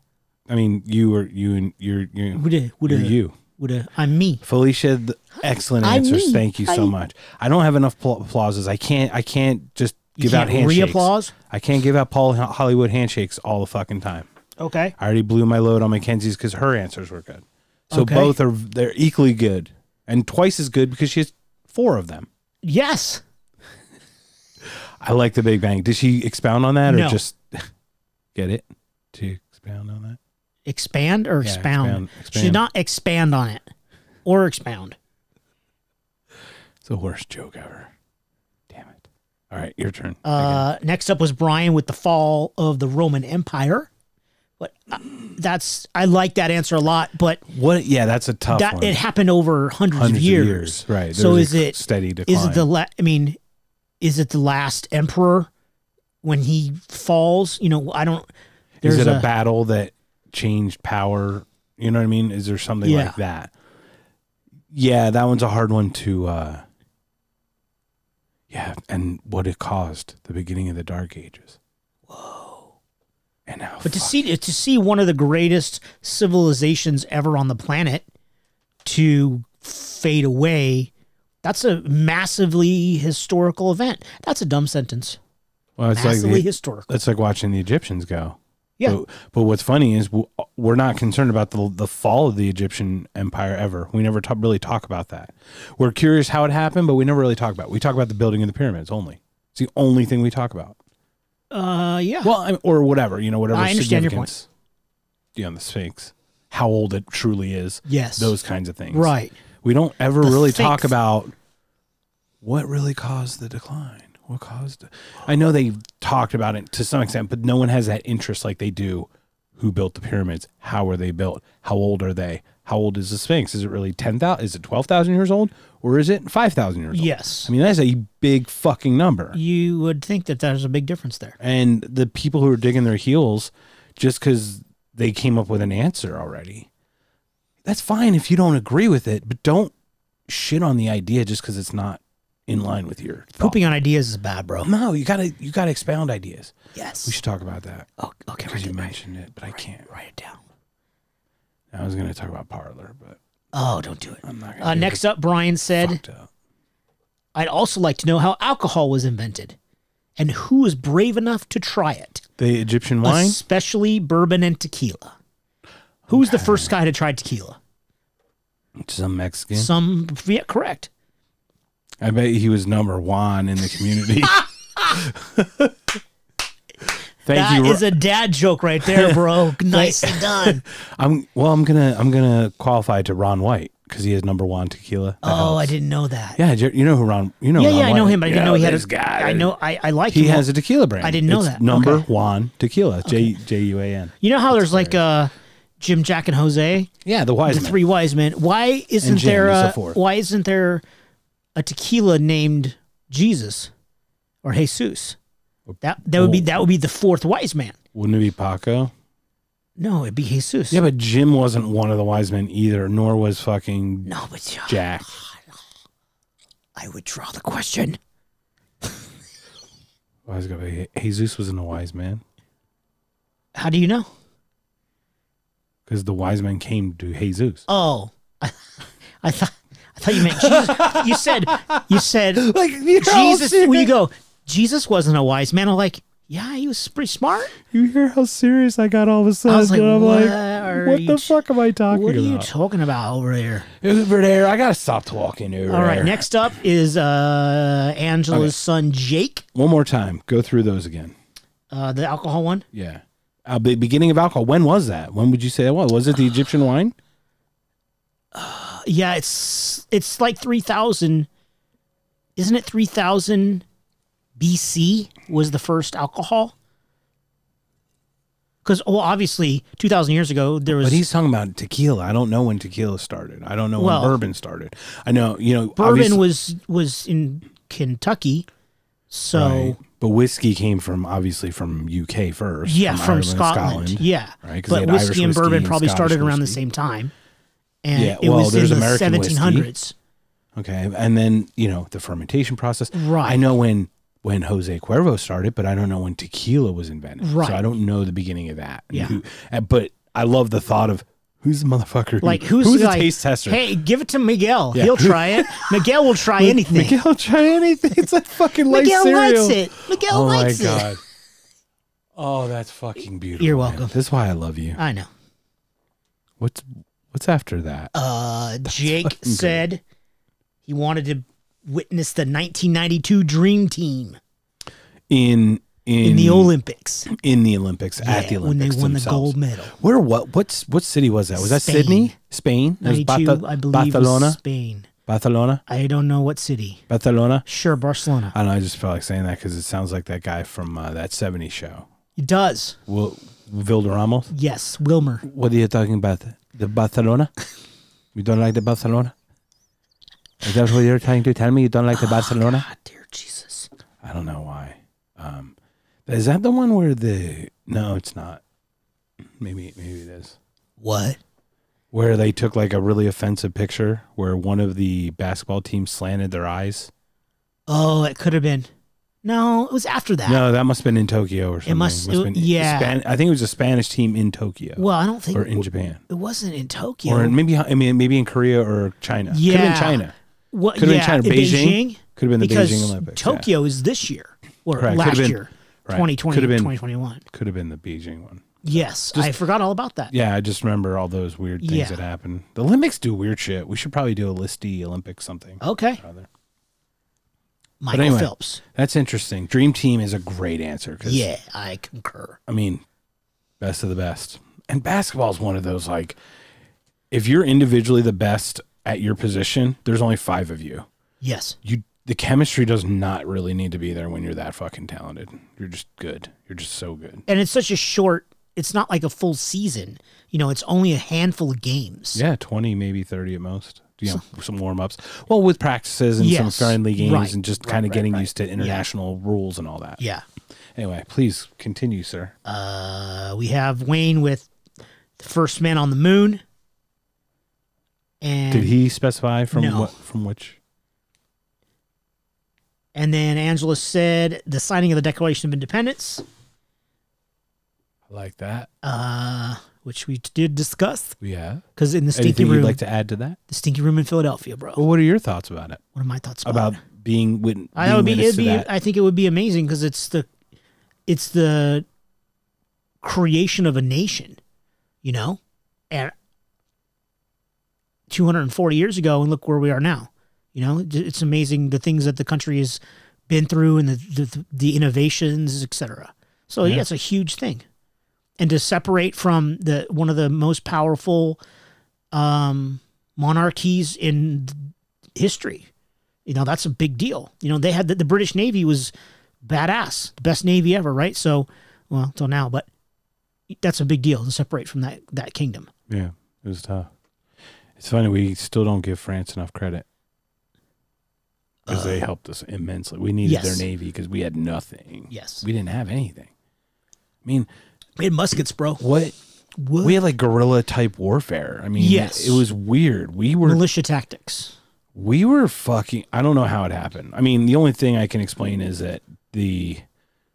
I mean, you or you and you're you. Woulda, woulda, You're you. woulda. I'm me. Felicia, excellent I'm answers. me. Thank you so I- much. I don't have enough pl- applauses. I can't. I can't just give out can't handshakes. re-applause? I can't give out Paul Hollywood handshakes all the fucking time. Okay. I already blew my load on Mackenzie's because her answers were good. So Okay. both are they're equally good and twice as good because she has four of them. Yes. I like the Big Bang. Did she expound on that or No. just get it? To expound on that? Expand or Yeah, expound? expound- She expand. did not expand on it or expound. It's the worst joke ever. Damn it. All right, your turn. Uh, next up was Brian with the fall of the Roman Empire. But uh, that's I like that answer a lot. But what? Yeah, that's a tough that one. it happened over hundreds, Hundreds of years. right? So is it steady decline? is it the la- I mean, is it the last emperor when he falls? You know, I don't. Is it a, battle that changed power? You know what I mean? Is there something Yeah. like that? Yeah, that one's a hard one to. uh Yeah, and what it caused the beginning of the Dark Ages. And now, But to see to see one of the greatest civilizations ever on the planet to fade away, that's a massively historical event. That's a dumb sentence. well, it's like massively the, historical. it's like watching the Egyptians go. Yeah. But, but what's funny is we're not concerned about the the fall of the Egyptian empire ever. We never really talk about that. We're curious how it happened, but we never really talk about. It. We talk about the building of the pyramids only. It's the only thing we talk about. Uh, yeah. Well, I or whatever you know, whatever. I understand your point. significance, You know, the Sphinx, how old it truly is. yes. Those kinds of things. right. We don't ever The really Sphinx. talk about what really caused the decline. What caused it? I know they talked about it to some extent, but no one has that interest like they do. Who built the pyramids? How were they built? How old are they? How old is the Sphinx? Is it really ten thousand? Is it twelve thousand years old, or is it five thousand years old? Yes. I mean, that's a big fucking number. You would think that there's a big difference there. And the people who are digging their heels just because they came up with an answer already, that's fine if you don't agree with it, but don't shit on the idea just because it's not in line with your thought. Pooping on ideas is bad, bro. No, you gotta you gotta expound ideas. Yes. We should talk about that Oh, okay. because Write you mentioned it, but I can't. write it down. I was gonna talk about parlor, but Oh, don't do it. I'm not. Gonna Uh, do next it. up, Brian said, Fucked up. I'd also like to know how alcohol was invented and who was brave enough to try it, the Egyptian wine. especially bourbon and tequila. Who was the first guy to try tequila? Some Mexican. Some, yeah, correct. I bet he was number one in the community. Thank That you. is a dad joke right there, bro. Nicely done. I'm well. I'm gonna I'm gonna qualify to Ron White because he has number one tequila. That Oh, I didn't know that. Yeah, you know who Ron? You know? yeah, Ron yeah, I know him, but I didn't You know he had a guy. I know, I, I like he him. has a tequila brand. I didn't know It's that. Number Okay. one tequila. J J U A N. You know how there's like uh, Jim, Jack, and Jose, Yeah, the wise the man. three wise men. Why isn't Jim there is the a, fourth. why isn't there a tequila named Jesus or Jesus? That that would be that would be the fourth wise man. Wouldn't it be Paco? No, it'd be Jesus. Yeah, but Jim wasn't one of the wise men either, nor was fucking no, but Jack. I would draw the question. Wise be, Jesus wasn't a wise man How do you know? because the wise men came to Jesus. Oh, I, I thought I thought you meant Jesus. you said you said Like Jesus. When you go, Jesus wasn't a wise man. I'm like, yeah, he was pretty smart. You hear how serious I got all of a sudden? I was like, and I'm what like, what the fuck am I talking What are you about? talking about over there? over there, I gotta stop talking over All right, there. next up is uh, Angela's Okay. son Jake, One more time. Go through those again. uh, the alcohol one. Yeah. Uh, the beginning of alcohol. When was that? When would you say that was? Was it the Egyptian wine? Yeah, it's it's like three thousand. Isn't it three thousand BC was the first alcohol? Because well, obviously, two thousand years ago there was But he's talking about tequila. I don't know when tequila started. I don't know Well- when bourbon started. I know, you know, bourbon was was in Kentucky, so Right. But whiskey came from obviously from UK first. Yeah, from, Ireland, Scotland. Yeah. right. But whiskey Irish and whiskey bourbon and probably started Scottish around the same time. And Yeah, it well, was in there's the American whiskey. 1700s. Okay, and then you know the fermentation process. Right. I know when when Jose Cuervo started, but I don't know when tequila was invented. Right. So I don't know the beginning of that. Yeah. who- uh, but I love the thought of who's the motherfucker. who- Like who's, who's like, a taste tester? Hey, give it to Miguel. Yeah. He'll try it. Miguel will try anything. Miguel, Miguel, try anything. It's like fucking light cereal. likes it. Miguel Oh my likes it. god. Oh, that's fucking beautiful. You're man. welcome. This is why I love you. I know. What's what's after that? Uh, Jake fucking great. said he wanted to witness the 1992 Dream Team in in in the Olympics. in the Olympics at Yeah, the when they Olympics won the gold medal. Where what what's what city was that? Was that Sydney? Spain? Was 92, I believe, Barcelona. Spain. Barcelona. I don't know what city. Barcelona. Sure, Barcelona. I don't know. I just felt like saying that because it sounds like that guy from uh, that '70s show, It does. Will Vilderamos. Yes, Wilmer. What are you talking about? The Barcelona? You don't like the Barcelona? Is that what you're trying to tell me? You don't like the Barcelona? God, dear Jesus. I don't know why. Um, is that the one where the? No, it's not. Maybe maybe it is. What? Where they took like a really offensive picture where one of the basketball teams slanted their eyes. Oh, it could have been. No, it was after that. No, that must have been in Tokyo or something. It must- have been yeah. Span- I think it was a Spanish team in Tokyo Well, I don't think or in Japan. it wasn't in Tokyo. Or in, maybe I mean maybe in Korea or China. Could have Yeah. been China. What, been yeah, China. in Beijing? Could have been the because Beijing Olympics. yeah. Tokyo is this year or Correct. Last been- year, Right. 2020, Could have been 2021. could have been the Beijing one. Yes, I forgot all about that. Yeah, I just remember all those weird things Yeah. that happened. The Olympics do weird shit. We should probably do a listy Olympics something. Okay. Michael anyway. Phelps. That's interesting. Dream Team is a great answer. 'cause, Yeah, I concur. I mean, best of the best. And basketball is one of those like, if you're individually the best at your position, there's only five of you. Yes, You the chemistry does not really need to be there when you're that fucking talented. You're just good. You're just so good. and it's such a short. It's not like a full season. You know, it's only a handful of games. Yeah, twenty, maybe thirty at most. You know, some warm ups. Well, with practices and some friendly games right, and just right, kind of right, getting used to international rules and all that. Yeah. Anyway, please continue, sir. Uh, we have Wayne with the first man on the moon. And Did he specify from No. what from which? And then Angela said the signing of the Declaration of Independence, I like that. uh, which we did discuss Yeah. because in the stinky Anything room, you'd like to add to that? the stinky room in Philadelphia, bro. Well, what are your thoughts about it? What are my thoughts about? About being wit- I would be, it'd be. that? I think it would be amazing because it's the, it's the creation of a nation, you know, and 240 years ago, and look where we are now. You know, it's amazing the things that the country has been through and the the, the innovations, etc. So yeah. Yeah. it's a huge thing, and to separate from the one of the most powerful um, monarchies in history, you know, that's a big deal. You know, they had the, the British Navy was badass, the best navy ever, right? So, well, till now, but that's a big deal to separate from that that kingdom. Yeah, it was tough. It's funny we still don't give France enough credit because they helped us immensely. We needed Uh, yes. their navy because we had nothing. Yes, We didn't have anything. I mean, we had muskets, bro. what What? we had like guerrilla type warfare. I mean, Yes. it was weird. We were militia tactics. we were fucking. I don't know how it happened. I mean, the only thing I can explain is that the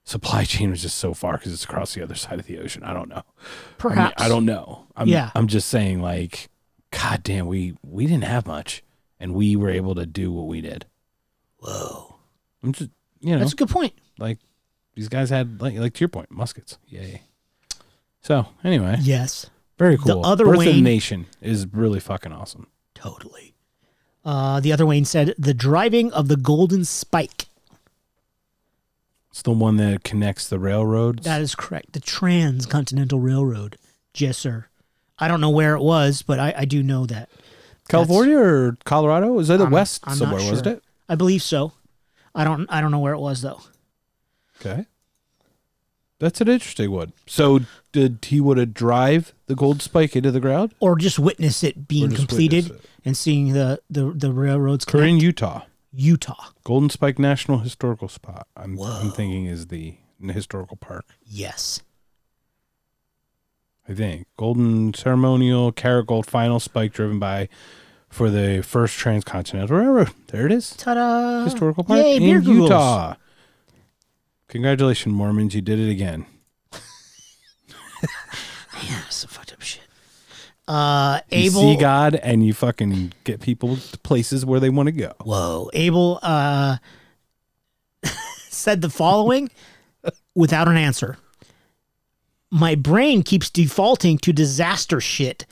supply chain was just so far because it's across the other side of the ocean. I don't know. I, mean, Perhaps I don't know. I'm, Yeah. I'm just saying, like, god damn, we we didn't have much, and we were able to do what we did. Whoa, I'm just, you know, that's a good point. like these guys had like like to your point, muskets. Yay. So anyway, Yes, very cool. The other Birth Wayne- Nation is really fucking awesome. totally. Uh, the other Wayne said the driving of the Golden Spike. It's the one that connects the railroads. That is correct. The Transcontinental Railroad. Yes, sir. I don't know where it was, but I, I do know that. California or Colorado? Was that the I'm- west I'm not somewhere? Wasn't sure. it? I believe so. I don't. I don't know where it was though. Okay. That's an interesting one. So did he would have drive the gold spike into the ground? Or just witness it being just completed witness it? and seeing the the the railroads. In connect. Utah. Utah. Golden Spike National Historical Spot. I'm, I'm thinking is the historical park. Yes. I think Golden Ceremonial Gold Final Spike driven by for the first transcontinental railroad. There it is. Ta-da! Historical park Yay, in Googles. Utah. Congratulations, Mormons! You did it again. Yeah, some fucked up shit. Uh, You Abel. see God, and you fucking get people to places where they want to go. Whoa. Abel uh, said the following without an answer. My brain keeps defaulting to disaster shit,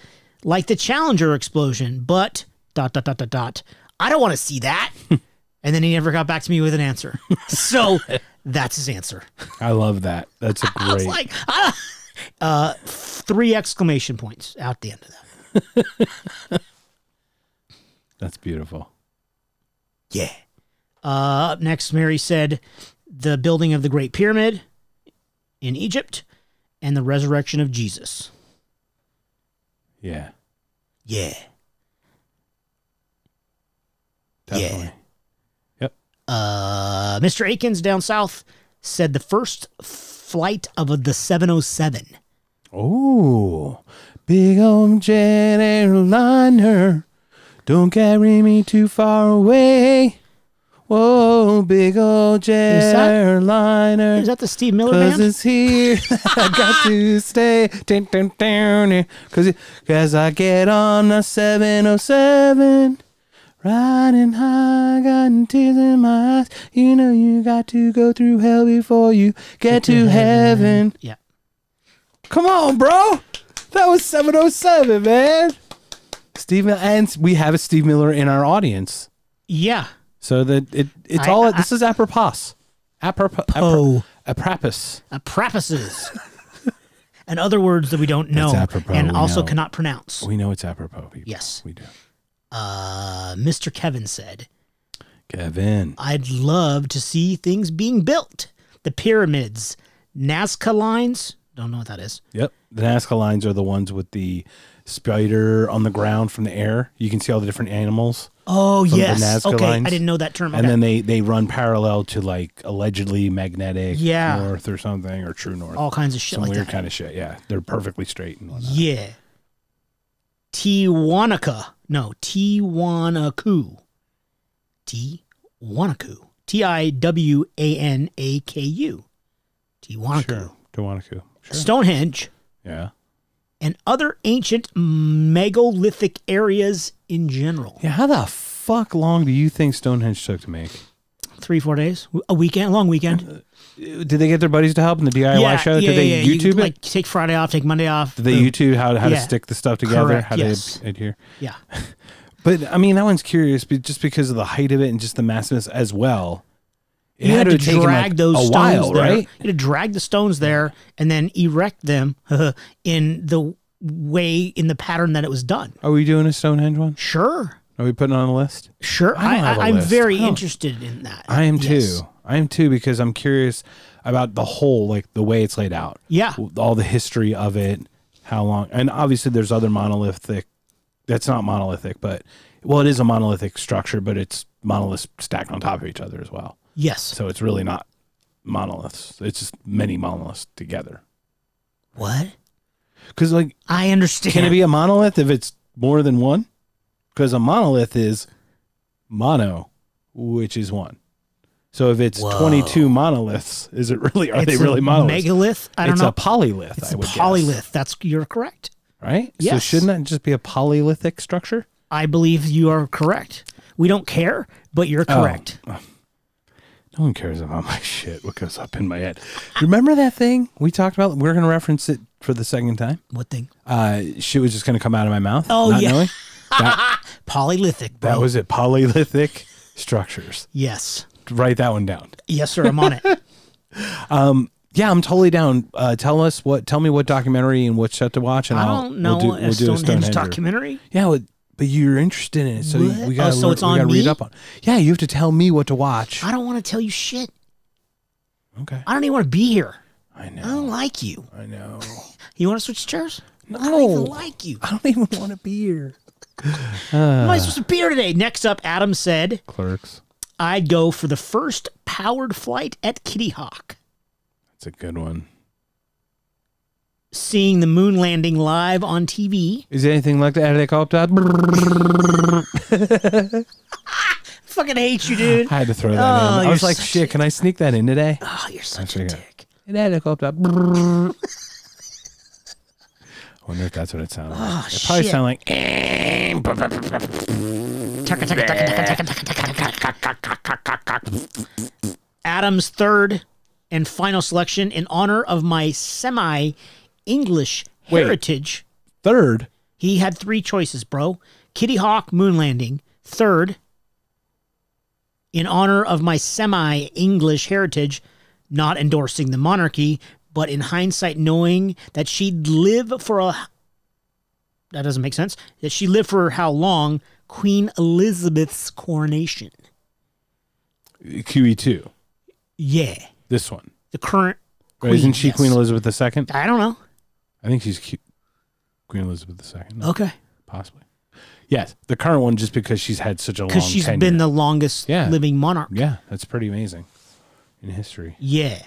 like the Challenger explosion, but dot dot dot dot dot. I don't want to see that. and then he never got back to me with an answer. So that's his answer. I love that. That's a I was great. like, ah! uh, three exclamation points out the end of that. That's beautiful. Yeah. Uh, up next, Mary said the building of the Great Pyramid in Egypt and the resurrection of Jesus. Yeah, Yeah. definitely. Yeah. Yep. Uh, Mr. Akins down south said the first flight of the 707. Oh, big old jet airliner. Don't carry me too far away. Whoa, big old jet airliner. Is that the Steve Miller Cause band? it's here. I got to stay. Dun, dun, dun, Cause, it- Cause I get on the 707. Riding high, got tears in my eyes. You know you got to go through hell before you get to heaven. Yeah. Come on, bro. That was 707, man. Steve Miller, and we have a Steve Miller in our audience. Yeah. So that it it's I- all I- this is apropos. Apropos. Apropos. Uh, and other words that we don't know apropos, and also know. cannot pronounce. We know it's apropos, people. Yes. We do. Uh, Mr. Kevin said, Kevin. I'd love to see things being built. The pyramids, Nazca lines. Don't know what that is. Yep. The Nazca lines are the ones with the spider on the ground from the air. You can see all the different animals. Oh From the yes. Nazca okay, lines. I didn't know that term. And Okay. then they, they run parallel to like allegedly magnetic Yeah. north or something or true north. all kinds of shit Some like weird that. kind of shit. Yeah. They're perfectly straight and whatnot. Yeah. Tiwanaku. No, Tiwanaku. Tiwanaku. T I W A N A K U. Tiwanaku. Sure. Tiwanaku. Sure. Stonehenge Yeah. and other ancient megalithic areas in general. Yeah. How the fuck long do you think Stonehenge took to make? Three, four days, a weekend, long weekend. Uh, did they get their buddies to help in the DIY show? Did they You YouTube it? Like take Friday off, take Monday off. Did they boom. YouTube how, how Yeah. to stick the stuff together? Correct, How yes. to adhere? Yeah, But I mean, that one's curious, but just because of the height of it and just the massiveness as well. It you had, to have taken, drag like, those stones while, there. right? You had to drag the stones there and then erect them in the way in the pattern that it was done. Are we doing a Stonehenge one? Sure, Are we putting on the list? sure. I I, have a I, am very interested in that. I am Yes. too. I am too because I'm curious about the whole, like the way it's laid out. Yeah, all the history of it, how long, and obviously there's other monolithic. That's not monolithic, but well, it is a monolithic structure, but it's monoliths stacked on top of each other as well. yes. So it's really not monoliths. It's just many monoliths together. What? Because like, I understand. can it be a monolith if it's more than one? Because a monolith is mono, which is one. So if it's Whoa. 22 monoliths, is it really? Are It's they really monoliths? Megalith? I don't it's know. a polylith. it's I a would guess. polylith. That's you're correct. right? So shouldn't that just be a polylithic structure? I believe you are correct. We don't care, but you're Oh. correct. No one cares about my shit. What goes up in my head? Remember that thing we talked about? We're going to reference it for the second time. What thing? Uh, shit was just going to come out of my mouth. Oh, not yeah. knowing. That, Polylithic. Bro. that was it. Polylithic structures. yes, Write that one down. yes, sir. I'm on it. Yeah, I'm totally down. Uh, tell us what. Tell me what documentary and what set to watch, and I will don't know We'll do, a we'll do a Stonehenge Stonehenge documentary. Yeah, well, but you're interested in it, so What? we got Oh, so it's we on gotta read up on. Yeah, you have to tell me what to watch. I don't want to tell you shit. Okay, I don't even want to be here. I know. I don't like you. I know. You want to switch chairs? No, I don't even like you. I don't even want to be here. Am I supposed to be here today? Next up, Adam said, Clerks. I'd go for the first powered flight at Kitty Hawk. That's a good one. Seeing the moon landing live on TV. Is there anything like the helicopter? Fucking hate you, dude. I had to throw that Oh, in. I was like, such shit, can I sneak that in today? Oh, you're such a pretty good. dick. An helicopter. I wonder if that's what it sounds like. Oh, it probably shit. sound like. Adam's third and final selection in honor of my semi English Wait. heritage. third. He had three choices, bro. Kitty Hawk moon landing. Third, in honor of my semi English heritage, not endorsing the monarchy, but in hindsight, knowing that she'd live for a. That doesn't make sense. That she lived for how long? Queen Elizabeth's coronation. QE2. Yeah. This one. The current. Right, Isn't queen, she yes. Queen Elizabeth II? I don't know. I think she's Q- Queen Elizabeth II. No, Okay. Possibly. Yes, the current one just because she's had such a long Because she's tenure. been the longest Yeah. living monarch. Yeah, that's pretty amazing in history. Yeah.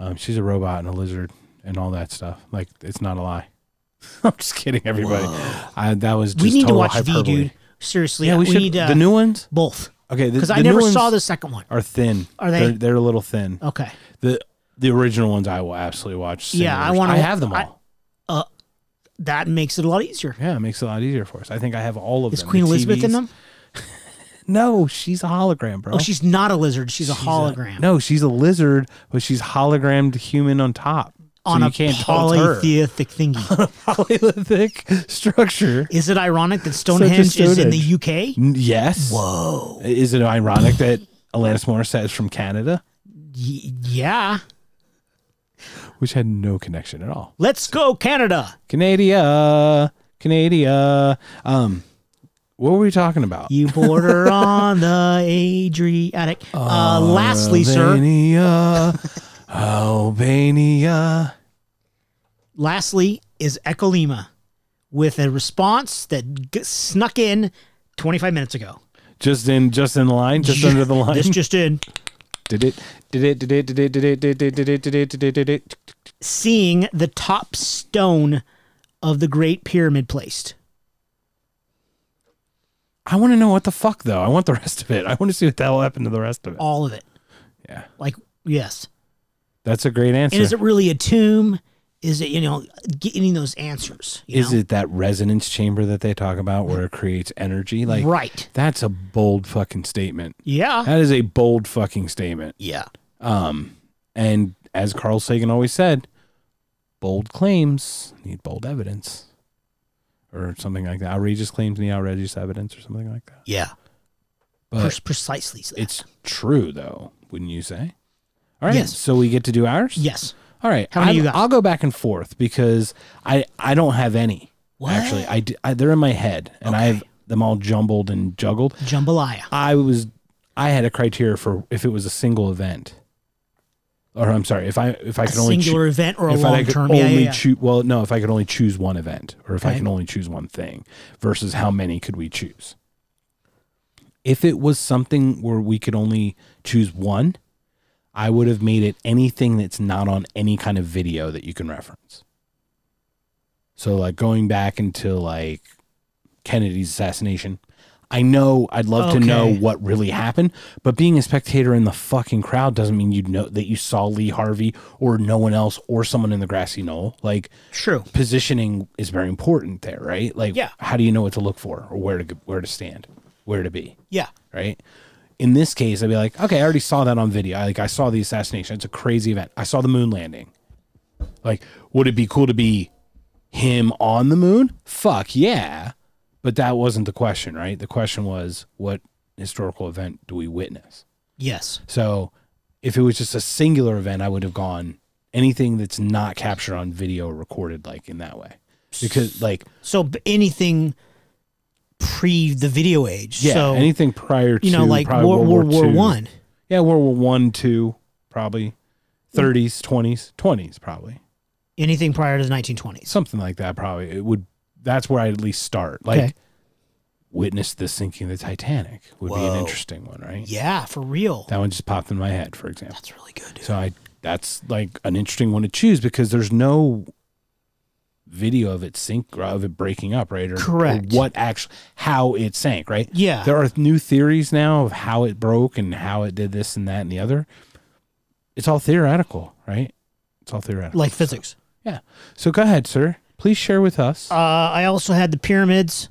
Um, she's a robot and a lizard and all that stuff. Like it's not a lie. I'm just kidding, everybody. I, that was just we need to total watch hyperbole. V, dude. Seriously. Yeah, we, should. need uh, the new ones. both. Okay, Because I the never saw the second one. Are thin. Are they? They're, they're a little thin. Okay. The the original ones I will absolutely watch. Yeah, I singers. wanna- I have them I- all. That makes it a lot easier. yeah, it makes it a lot easier for us. I think I have all of them. Is them. Queen The Elizabeth in TVs. them? No, she's a hologram, bro. Oh, she's not a lizard. She's, a She's hologram. no, she's a lizard, but she's hologrammed human on top. So on you a can't tell it's her. polytheistic thingy. Structure. Is it ironic that Stonehenge is in the UK? Yes. Whoa. Is it ironic that Alanis Morissette is from Canada, Y- yeah. which had no connection at all? Let's go, Canada. Canada, Canada. Um, what were we talking about? You border on the Adriatic. Uh, lastly, sir. Albania, Albania. Lastly is Ecolima with a response that g- snuck in 25 minutes ago. Just in, just in the line, just under the line. This just in. Did it? Did it? Did it? Did it? Did it? Did it? Did it? Did it? Did it? Did it? Seeing the top stone of the Great Pyramid placed. I want to know what the fuck though. I want the rest of it. I want to see what the hell happened to the rest of it. All of it. Yeah, Like, yes. that's a great answer. And is it really a tomb? Is it, you know, getting those answers? you Is know? it that resonance chamber that they talk about where it creates energy? Like, right? that's a bold fucking statement. Yeah. That is a bold fucking statement. Yeah. Um, and as Carl Sagan always said, bold claims need bold evidence, or something like that. Outrageous claims and the outrageous evidence, or something like that. Yeah. But Pre- precisely. so. it's true, though, wouldn't you say? All right. Yes. So we get to do ours. yes. All right. How many you got? I'll go back and forth because I I don't have any. What? Actually, I, I- they're in my head, and I have them all jumbled and juggled. Jambalaya. I was I had a criteria for if it was a single event, or I'm sorry, if I if I A could only choo- singular event or a if I long could term. only Yeah, yeah, yeah. choose well, no, if I could only choose one event, or if I can only choose one thing, versus how many could we choose? If it was something where we could only choose one, I would have made it anything that's not on any kind of video that you can reference. So like going back into like Kennedy's assassination. I know I'd love to know what really happened, but being a spectator in the fucking crowd doesn't mean you know that you saw Lee Harvey or no one else or someone in the grassy knoll. Like True. positioning is very important there, right? Like Yeah. how do you know what to look for or where to go- where to stand, where to be? Yeah. right? In this case, I'd be like, okay, I already saw that on video. I, like I saw the assassination. It's a crazy event. I saw the moon landing. Like, would it be cool to be him on the moon? Fuck yeah. But that wasn't the question, right? The question was, what historical event do we witness? Yes. So if it was just a singular event, I would have gone anything that's not captured on video or recorded like in that way. Because like So anything pre the video age. yeah, so anything prior to you know, like World, World War II. One. Yeah, World War One, two, probably. Thirties, twenties, twenties, probably. Anything prior to the 1920s. Something like that, probably. It would that's where I'd at least start. Like Okay. witness the sinking of the Titanic would be an interesting one, right? Yeah, for real. That one just popped in my head, for example. That's really good. Dude. So I that's like an interesting one to choose because there's no video of it sink or of it breaking up, right? Or, Correct. Or what actually how it sank, right? Yeah. There are new theories now of how it broke and how it did this and that and the other. It's all theoretical, right? It's all theoretical. like physics. Yeah. So go ahead, sir. Please share with us. Uh, I also had the pyramids.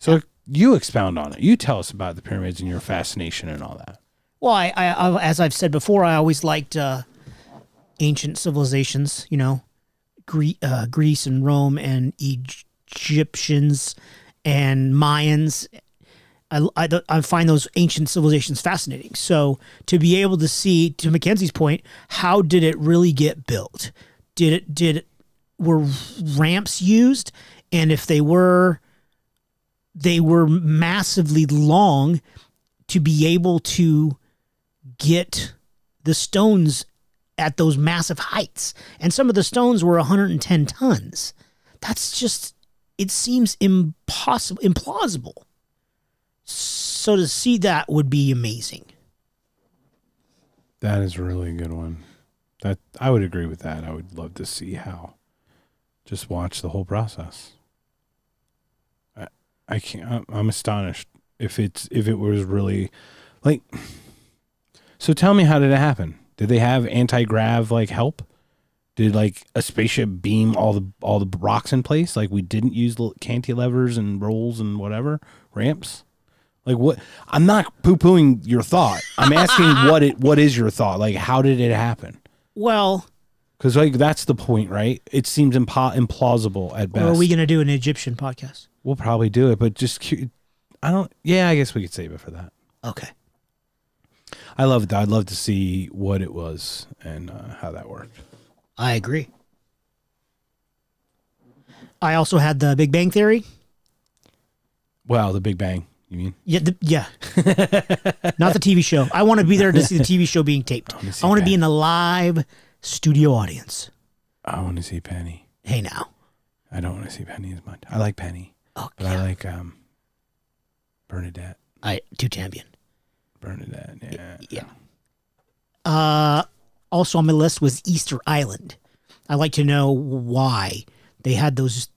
so you expound on it. You tell us about the pyramids and your fascination and all that. Well, I, I, I as I've said before, I always liked uh, ancient civilizations. You know, Gre- uh, Greece and Rome and Egyptians and Mayans. I, I, I find those ancient civilizations fascinating. So to be able to see, to Mackenzie's point, how did it really get built? Did it did were ramps used? And if they were, they were massively long to be able to get the stones at those massive heights. And some of the stones were 110 tons. That's just, it seems impossible, implausible. So to see that would be amazing. That is really a good one. That I would agree with that. I would love to see how. Just watch the whole process. I, I can't. I'm, astonished if it's if it was really like. So tell me, how did it happen? Did they have anti grav like help? Did like a spaceship beam all the all the rocks in place? Like we didn't use cantilevers and rolls and whatever ramps. Like what? I'm not poo pooing your thought. I'm asking what it what is your thought? Like how did it happen? Well, Because like that's the point, right? It seems impo- implausible at or best. are we going to do an Egyptian podcast? we'll probably do it, but just cu- I don't. Yeah, I guess we could save it for that. Okay. I love it. I'd love to see what it was and uh, how that worked. I agree. I also had the Big Bang Theory. Wow, the Big Bang. You mean? Yeah, the, yeah. Not the TV show. I want to be there to see the TV show being taped. I want to be in a live studio audience. I want to see Penny. Hey now. I don't want to see Penny as much. I like Penny, Oh, but I like um Bernadette. I two champion. Bernadette. Yeah. Yeah. Uh, also on my list was Easter Island. I like to know why they had those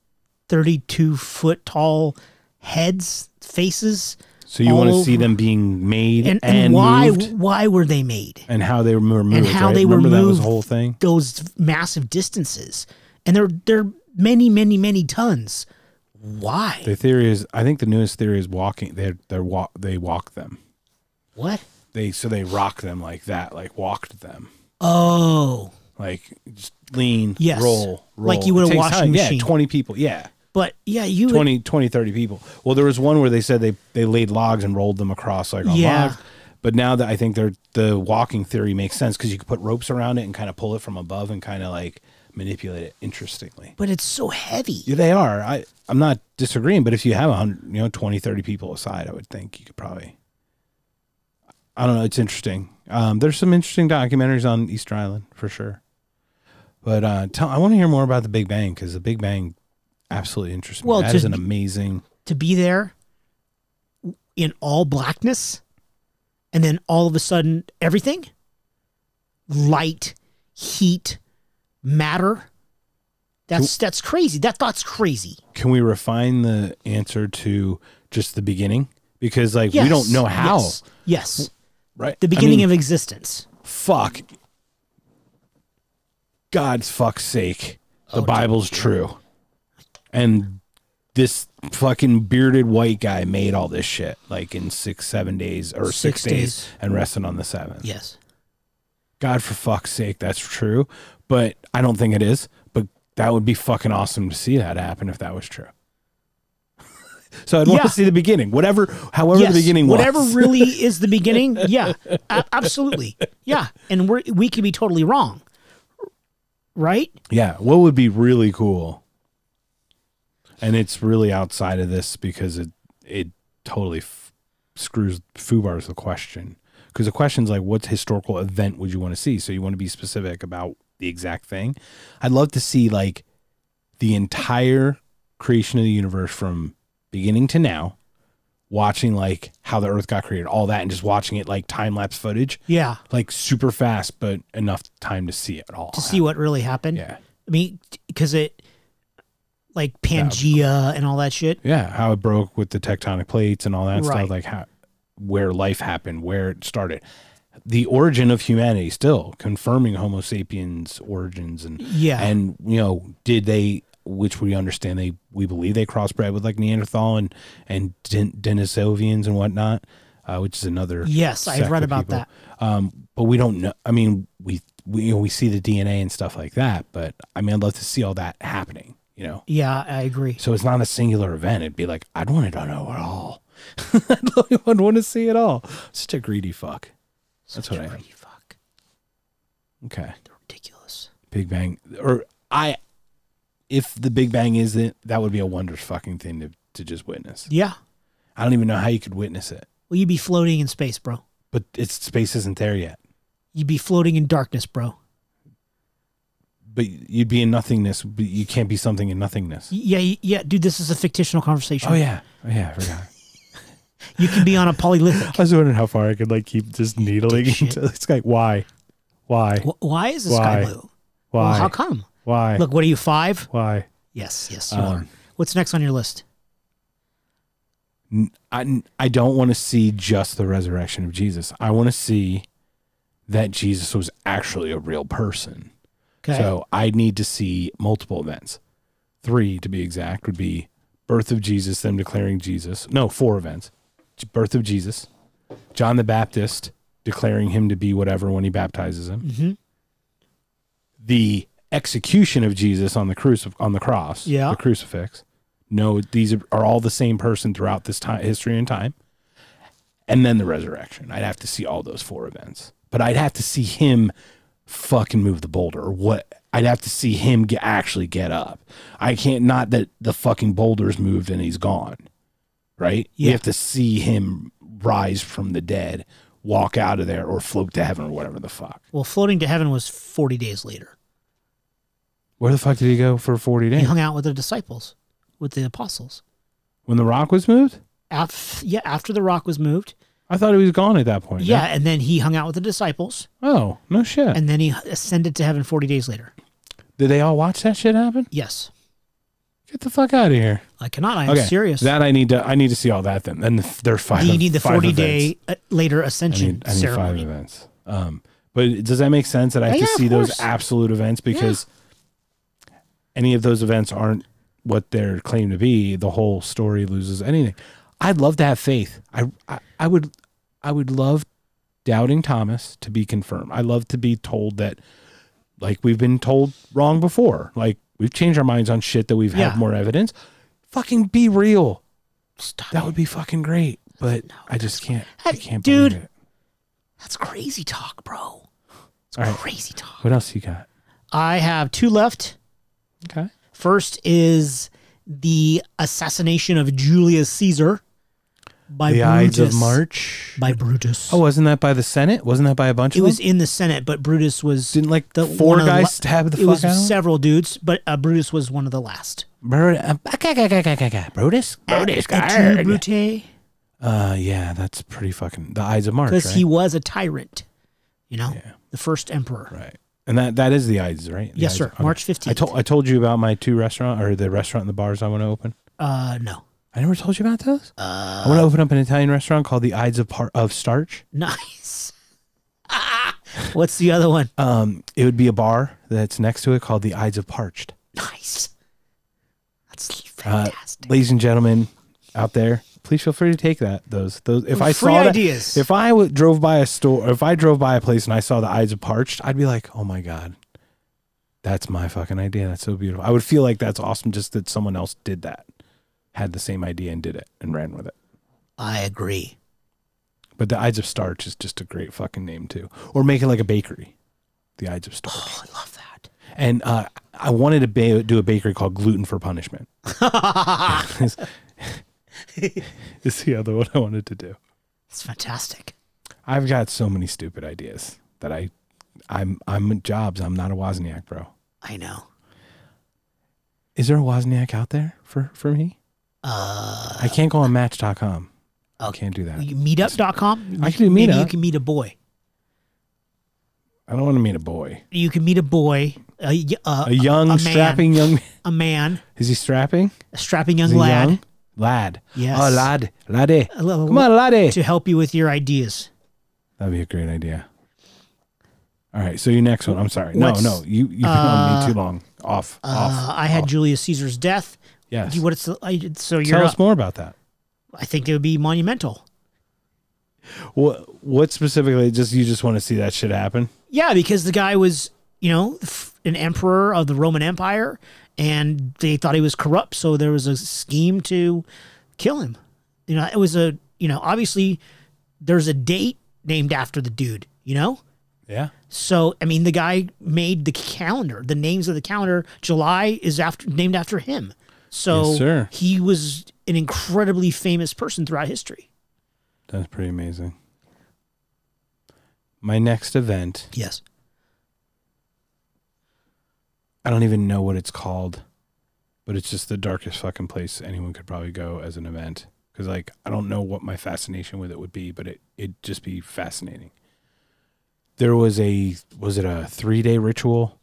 thirty-two foot tall heads, faces, So you want to see them being made and, and, and why moved, why were they made? and how they were moved, and how right? they were Remember that was the moved. whole thing. Those massive distances, and they're they're many many many tons. Why? The theory is, I think the newest theory is walking. They they walk they walk them. what? They so they rock them like that, like walked them, Oh, like just lean, Yes. roll, roll. Like you would a washing time. machine. Yeah, twenty people. Yeah, but yeah, you would, 20, 20, 30 people. Well, there was one where they said they they laid logs and rolled them across like on Yeah. logs. But now that I think they're the walking theory makes sense because you could put ropes around it and kind of pull it from above and kind of like manipulate it. Interestingly, but it's so heavy. yeah, they are. I I'm not disagreeing, but if you have a hundred, you know, 20, 30 people aside, I would think you could probably. I don't know. It's interesting. Um, there's some interesting documentaries on Easter Island for sure. But uh, tell, I want to hear more about the Big Bang because the Big Bang absolutely interesting. Well, that to- is an amazing. to be there in all blackness and then all of a sudden everything light heat matter that's that's crazy that thought's crazy Can we refine the answer to just the beginning? Because like we don't know how, yes, yes. right? the I beginning mean, of existence fuck. God's fuck's sake, the Oh, Bible's true, and this fucking bearded white guy made all this shit like in six, seven days or six, Six days, days. and rested on the seventh. yes God, for fuck's sake, that's true, but I don't think it is. But that would be fucking awesome to see that happen if that was true. so I'd want Yeah. to see the beginning, whatever, however yes the beginning was. whatever really is the beginning yeah a- absolutely yeah and we we could be totally wrong right Yeah, what would be really cool, and it's really outside of this because it it totally f- screws Fubar's the question because the question's like, what historical event would you want to see? So you want to be specific about the exact thing. I'd love to see like the entire creation of the universe from beginning to now, watching like how the Earth got created, all that, and just watching it like time lapse footage, Yeah. like super fast, but enough time to see it all. To see what really happened. Yeah. I mean, because it, like Pangea and all that shit. Yeah, how it broke with the tectonic plates and all that Right. stuff, like how where life happened, where it started. The origin of humanity still confirming Homo sapiens origins and Yeah. and you know, did they which we understand they we believe they crossbred with like Neanderthal and and Den- Denisovians and whatnot, uh, which is another yes, I've read about people. that. Um, but we don't know. I mean, we we you know, we see the DNA and stuff like that, but I mean, I'd love to see all that happening. You know, Yeah, I agree. so it's not a singular event. It'd be like, I'd want to know it all. I'd want to see it all. Such a greedy fuck. That's Such what a I am. greedy fuck. Okay. They're ridiculous. Big Bang. Or I, if the Big Bang isn't, that would be a wondrous fucking thing to, to just witness. Yeah. I don't even know how you could witness it, Well, you'd be floating in space, bro. but it's space isn't there yet. You'd be floating in darkness, bro. But you'd be in nothingness, but you can't be something in nothingness. Yeah, yeah, dude. This is a fictional conversation. Oh, yeah. Oh, yeah. I forgot. You can be on a polylithic. I was wondering how far I could like keep just needling into this guy. Why? Why? Wh- Why is the sky blue? Why? Well, how come? Why? Look, what are you five? Why? Yes, yes, you Um, are. What's next on your list? I, I don't want to see just the resurrection of Jesus. I want to see that Jesus was actually a real person. Okay. So I need to see multiple events. Three, to be exact, would be birth of Jesus, them declaring Jesus. No, four events. Birth of Jesus, John the Baptist declaring him to be whatever when he baptizes him. Mhm. The execution of Jesus on the crucif- on the cross, Yeah. the crucifix. No, these are, are all the same person throughout this time, history and time. And then the resurrection. I'd have to see all those four events, but I'd have to see him fucking move the boulder or what. I'd have to see him get, actually get up. I can't not that the fucking boulder's moved and he's gone. Right? You have to see him rise from the dead, walk out of there, or float to heaven or whatever the fuck. Well, floating to heaven was 40 days later. Where the fuck did he go for 40 days? He hung out with the disciples, with the apostles. When the rock was moved? Af- yeah, after the rock was moved. I thought he was gone at that point. Yeah, and then he hung out with the disciples, Oh, no shit. and then he ascended to heaven 40 days later. Did they all watch that shit happen? Yes. Get the fuck out of here. I cannot. I am okay. serious. That I need to I need to see all that then. Then the- there's five. you need the five 40 events. day uh, later I ascension need, I need five ceremony. events. Um, but does that make sense that I have Yeah, to of see those course. absolute events because any of those events aren't what they're claimed to be? The whole story loses anything. I'd love to have faith. I, I I would I would love doubting Thomas to be confirmed. I love to be told that like we've been told wrong before. Like we've changed our minds on shit that we've Yeah. had more evidence. Fucking be real. Stop. That would be fucking great. But No, I just can't. I can't dude. believe it. That's crazy talk, bro. It's All right. crazy talk. What else you got? I have two left. Okay. First is the assassination of Julius Caesar by the Brutus. Ides of March. By Brutus. oh, wasn't that by the Senate? Wasn't that by a bunch of it of was them? in the Senate, but Brutus was Didn't like the four of the guys stab the it fuck was out several dudes, but uh, Brutus was one of the last. Bru- uh, Brutus? Brutus. Tu, Brute? Uh, yeah, that's pretty fucking the Ides of March, Because right? he was a tyrant, you know, Yeah. the first emperor. right. And that that is the Ides, right? The Yes, Ides- sir. okay. March I 15th. told I told you about my two restaurant or the restaurant and the bars I want to open. uh, no. I never told you about those. Uh, I want to open up an Italian restaurant called the Ides of Par- of Starch. nice. What's the other one? Um, it would be a bar that's next to it called the Ides of Parched. Nice. That's Uh, fantastic. ladies and gentlemen out there, please feel free to take that. Those those. If I Free saw that, if I w- drove by a store, if I drove by a place and I saw the Ides of Parched, I'd be like, oh my god, that's my fucking idea. That's so beautiful. I would feel like that's awesome just that someone else did that, had the same idea and did it and ran with it. I agree. But the Ides of Starch is just a great fucking name too. Or make it like a bakery, the Ides of Starch. Oh, I love that. And uh, I wanted to ba- do a bakery called Gluten for Punishment. is the other one I wanted to do. It's fantastic. I've got so many stupid ideas that I, I'm I'm Jobs. I'm not a Wozniak, bro. I know. Is there a Wozniak out there for for me? Uh, I can't go on Match.com. I can't do that. Meetup.com. I can do Maybe you can meet a boy. I don't want to meet a boy. You can meet a boy, A young, man. strapping young. a man, Is he strapping? a strapping young Is he lad young? Lad. Yes. Oh, lad. Laddie. A little- Come on, laddie. to help you with your ideas. That'd be a great idea. All right. So your next one. I'm sorry. No, What's- no. You you've been on me too long. Off. off. Uh, I had. Julius Caesar's death. Yes. You- What it's I, so you're? Tell us more about that. I think it would be monumental. What what specifically? Just you just want to see that shit happen? Yeah, because the guy was, you know, an emperor of the Roman Empire, and they thought he was corrupt, so there was a scheme to kill him. You know, it was a, you know, obviously there's a date named after the dude. You know, Yeah. so I mean, the guy made the calendar. The names of the calendar, July is after named after him. So Yes, he was an incredibly famous person throughout history. That's pretty amazing. My next event, Yes. I don't even know what it's called, but it's just the darkest fucking place anyone could probably go as an event. Because like I don't know what my fascination with it would be, but it it'd just be fascinating. There was a was it a three day ritual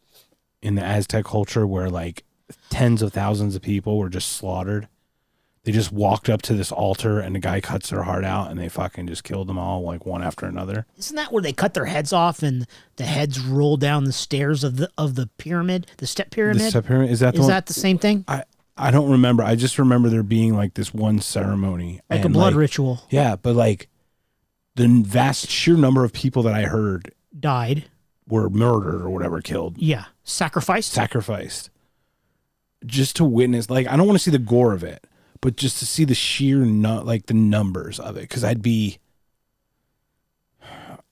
in the Aztec culture where like tens of thousands of people were just slaughtered. They just walked up to this altar and the guy cuts their heart out and they fucking just killed them all like one after another. Isn't that where they cut their heads off and the heads roll down the stairs of the of the pyramid, the step pyramid? The step pyramid is that the Is one? that the same thing? I I don't remember. I just remember there being like this one ceremony, Like a blood like, ritual Yeah, but like the vast sheer number of people that I heard died. were murdered or whatever, killed, Yeah, sacrificed. sacrificed, just to witness. Like I don't want to see the gore of it, but just to see the sheer not like the numbers of it, because I'd be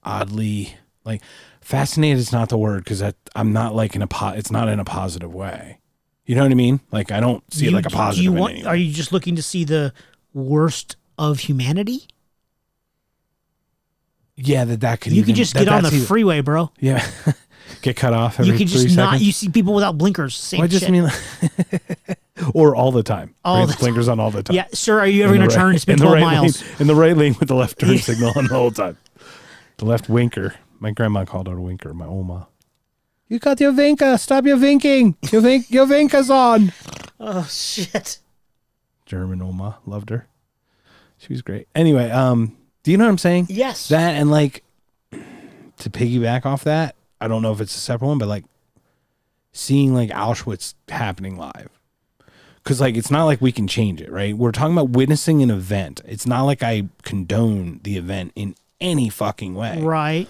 oddly like fascinated. Is not the word because I'm not like in a po- It's not in a positive way. You know what I mean? Like I don't see it like a do positive. You want? Are you just looking to see the worst of humanity? Yeah, that that could you even, could just that- get on the freeway, bro. yeah, get cut off every You could three just not. seconds. You see people without blinkers. Same Well, I just shit. mean, like, or all the time. All the the blinkers on all the time. yeah, sir. Are you ever In going to turn right- and spin in the twelve right miles? Lane, in the right lane with the left turn signal on the whole time. The left winker. My grandma called her a winker. My oma. You got your vinker. Stop your vinking. Your vink. Your vinker's on. Oh shit! German oma loved her. She was great. Anyway, um, do you know what I'm saying? Yes. That and like to piggyback off that, I don't know if it's a separate one, but like seeing like Auschwitz happening live. Cause like it's not like we can change it, right? We're talking about witnessing an event. It's not like I condone the event in any fucking way. right.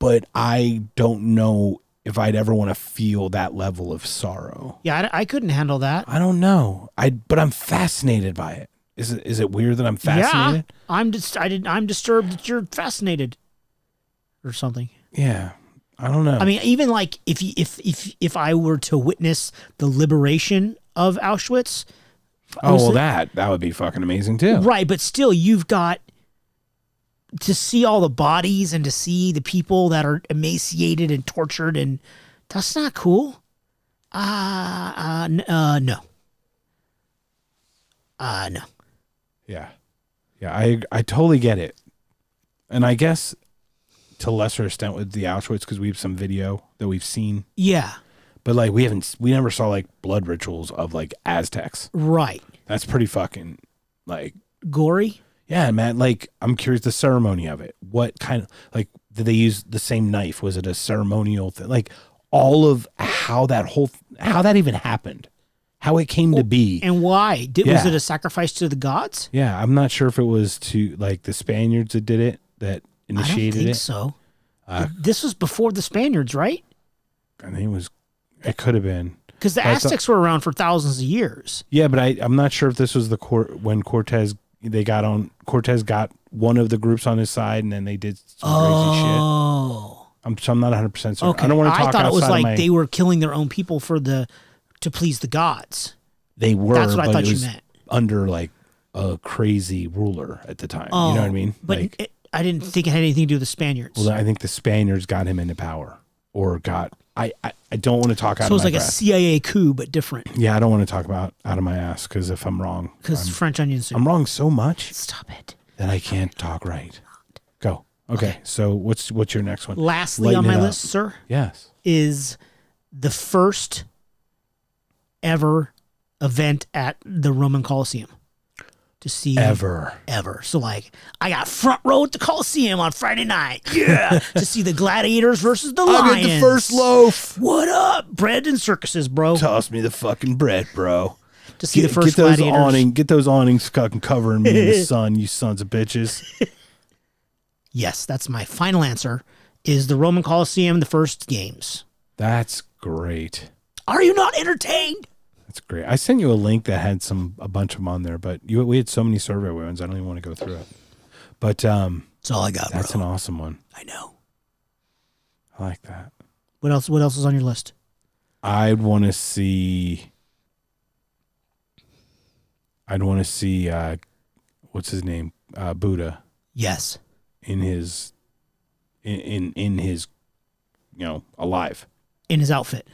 But I don't know if I'd ever want to feel that level of sorrow. Yeah, I, I couldn't handle that. I don't know. I but I'm fascinated by it. Is it is it weird that I'm fascinated? Yeah, I'm just. I didn't I'm disturbed that you're fascinated, or something. Yeah. I don't know. I mean, even like if if if if I were to witness the liberation of Auschwitz, oh well, that that would be fucking amazing too. right? But still, you've got to see all the bodies and to see the people that are emaciated and tortured, and that's not cool. Uh, uh, n- uh no. Uh, no. Yeah. Yeah, I I totally get it. And I guess to lesser extent with the Auschwitz because we have some video that we've seen, Yeah, but like we haven't we never saw like blood rituals of like Aztecs. right. That's pretty fucking like Gory. yeah, man. Like I'm curious the ceremony of it. What kind of like did they use the same knife? Was it a ceremonial thing? Like all of how that whole how that even happened, how it came to be. And why? Did, Was it a sacrifice to the gods? Yeah, I'm not sure if it was to like the Spaniards that did it that I don't initiated think it. so. Uh, this was before the Spaniards, right? I think it was. It could have been. Because the thought- Aztecs were around for thousands of years. Yeah, but I I'm not sure if this was the court when Cortez they got on Cortez got one of the groups on his side and then they did some crazy shit. Oh, I'm so I'm not 100 percent certain. okay. I don't want to talk I thought it was like my- they were killing their own people for the to please the gods. they were. That's what I thought you meant. Under like a crazy ruler at the time. Oh, you know what I mean? But like, it, I didn't think it had anything to do with the Spaniards. well, I think the Spaniards got him into power or got. I I, I don't want to talk out so it's my like a. CIA coup, but different. yeah, I don't want to talk about out of my ass because if I'm wrong, Because French onion soup. I'm wrong so much. Stop it. then I can't talk right. Go. Okay. So what's what's your next one? Lastly Lighten on my list, sir, Yes. is the first ever event at the Roman Coliseum to see Ever. ever. So like I got front row at the Coliseum on Friday night. Yeah. to see the gladiators versus the I lions. get the first loaf. What up? Bread and circuses, bro. Toss me the fucking bread, bro. To see Get, the first get those gladiators. awning, get those awnings fucking covering me in the sun, you sons of bitches. Yes, that's my final answer. Is the Roman Coliseum the first games? That's great. Are you not entertained? That's great. I sent you a link that had some a bunch of them on there, but you we had so many survey ones, I don't even want to go through it. But um, That's all I got, that's bro. an awesome one. I know. I like that. What else? What else is on your list? I'd want to see. I'd want to see. Uh, what's his name? Uh, Buddha Yes. in his, in, in in his, you know, alive In his outfit,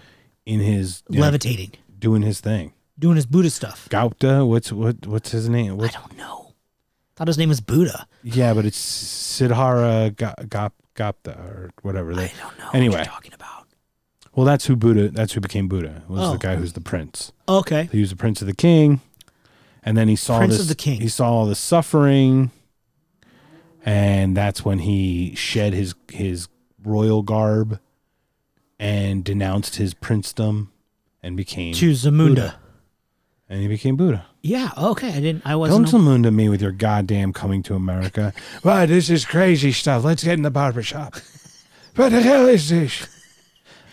in his you know, levitating, doing his thing. doing his Buddha stuff. Gaupta, what's what what's his name? I don't know. Thought his name was Buddha. yeah, but it's Siddhara Ga- Gap or whatever. I They, don't know what Anyway. talking about. well, that's who Buddha. That's who became Buddha. Was Oh. the guy who's the prince. Okay. He was the prince of the king, and then he saw Prince this, of the king. He saw all the suffering, and that's when he shed his his royal garb, and denounced his princedom, and became To Zamunda. Buddha. and he became Buddha. Yeah. Okay. I didn't. I Don't wasn't. Zamunda me with your goddamn coming to America. Wow, this is crazy stuff. Let's get in the barber shop. What the hell is this?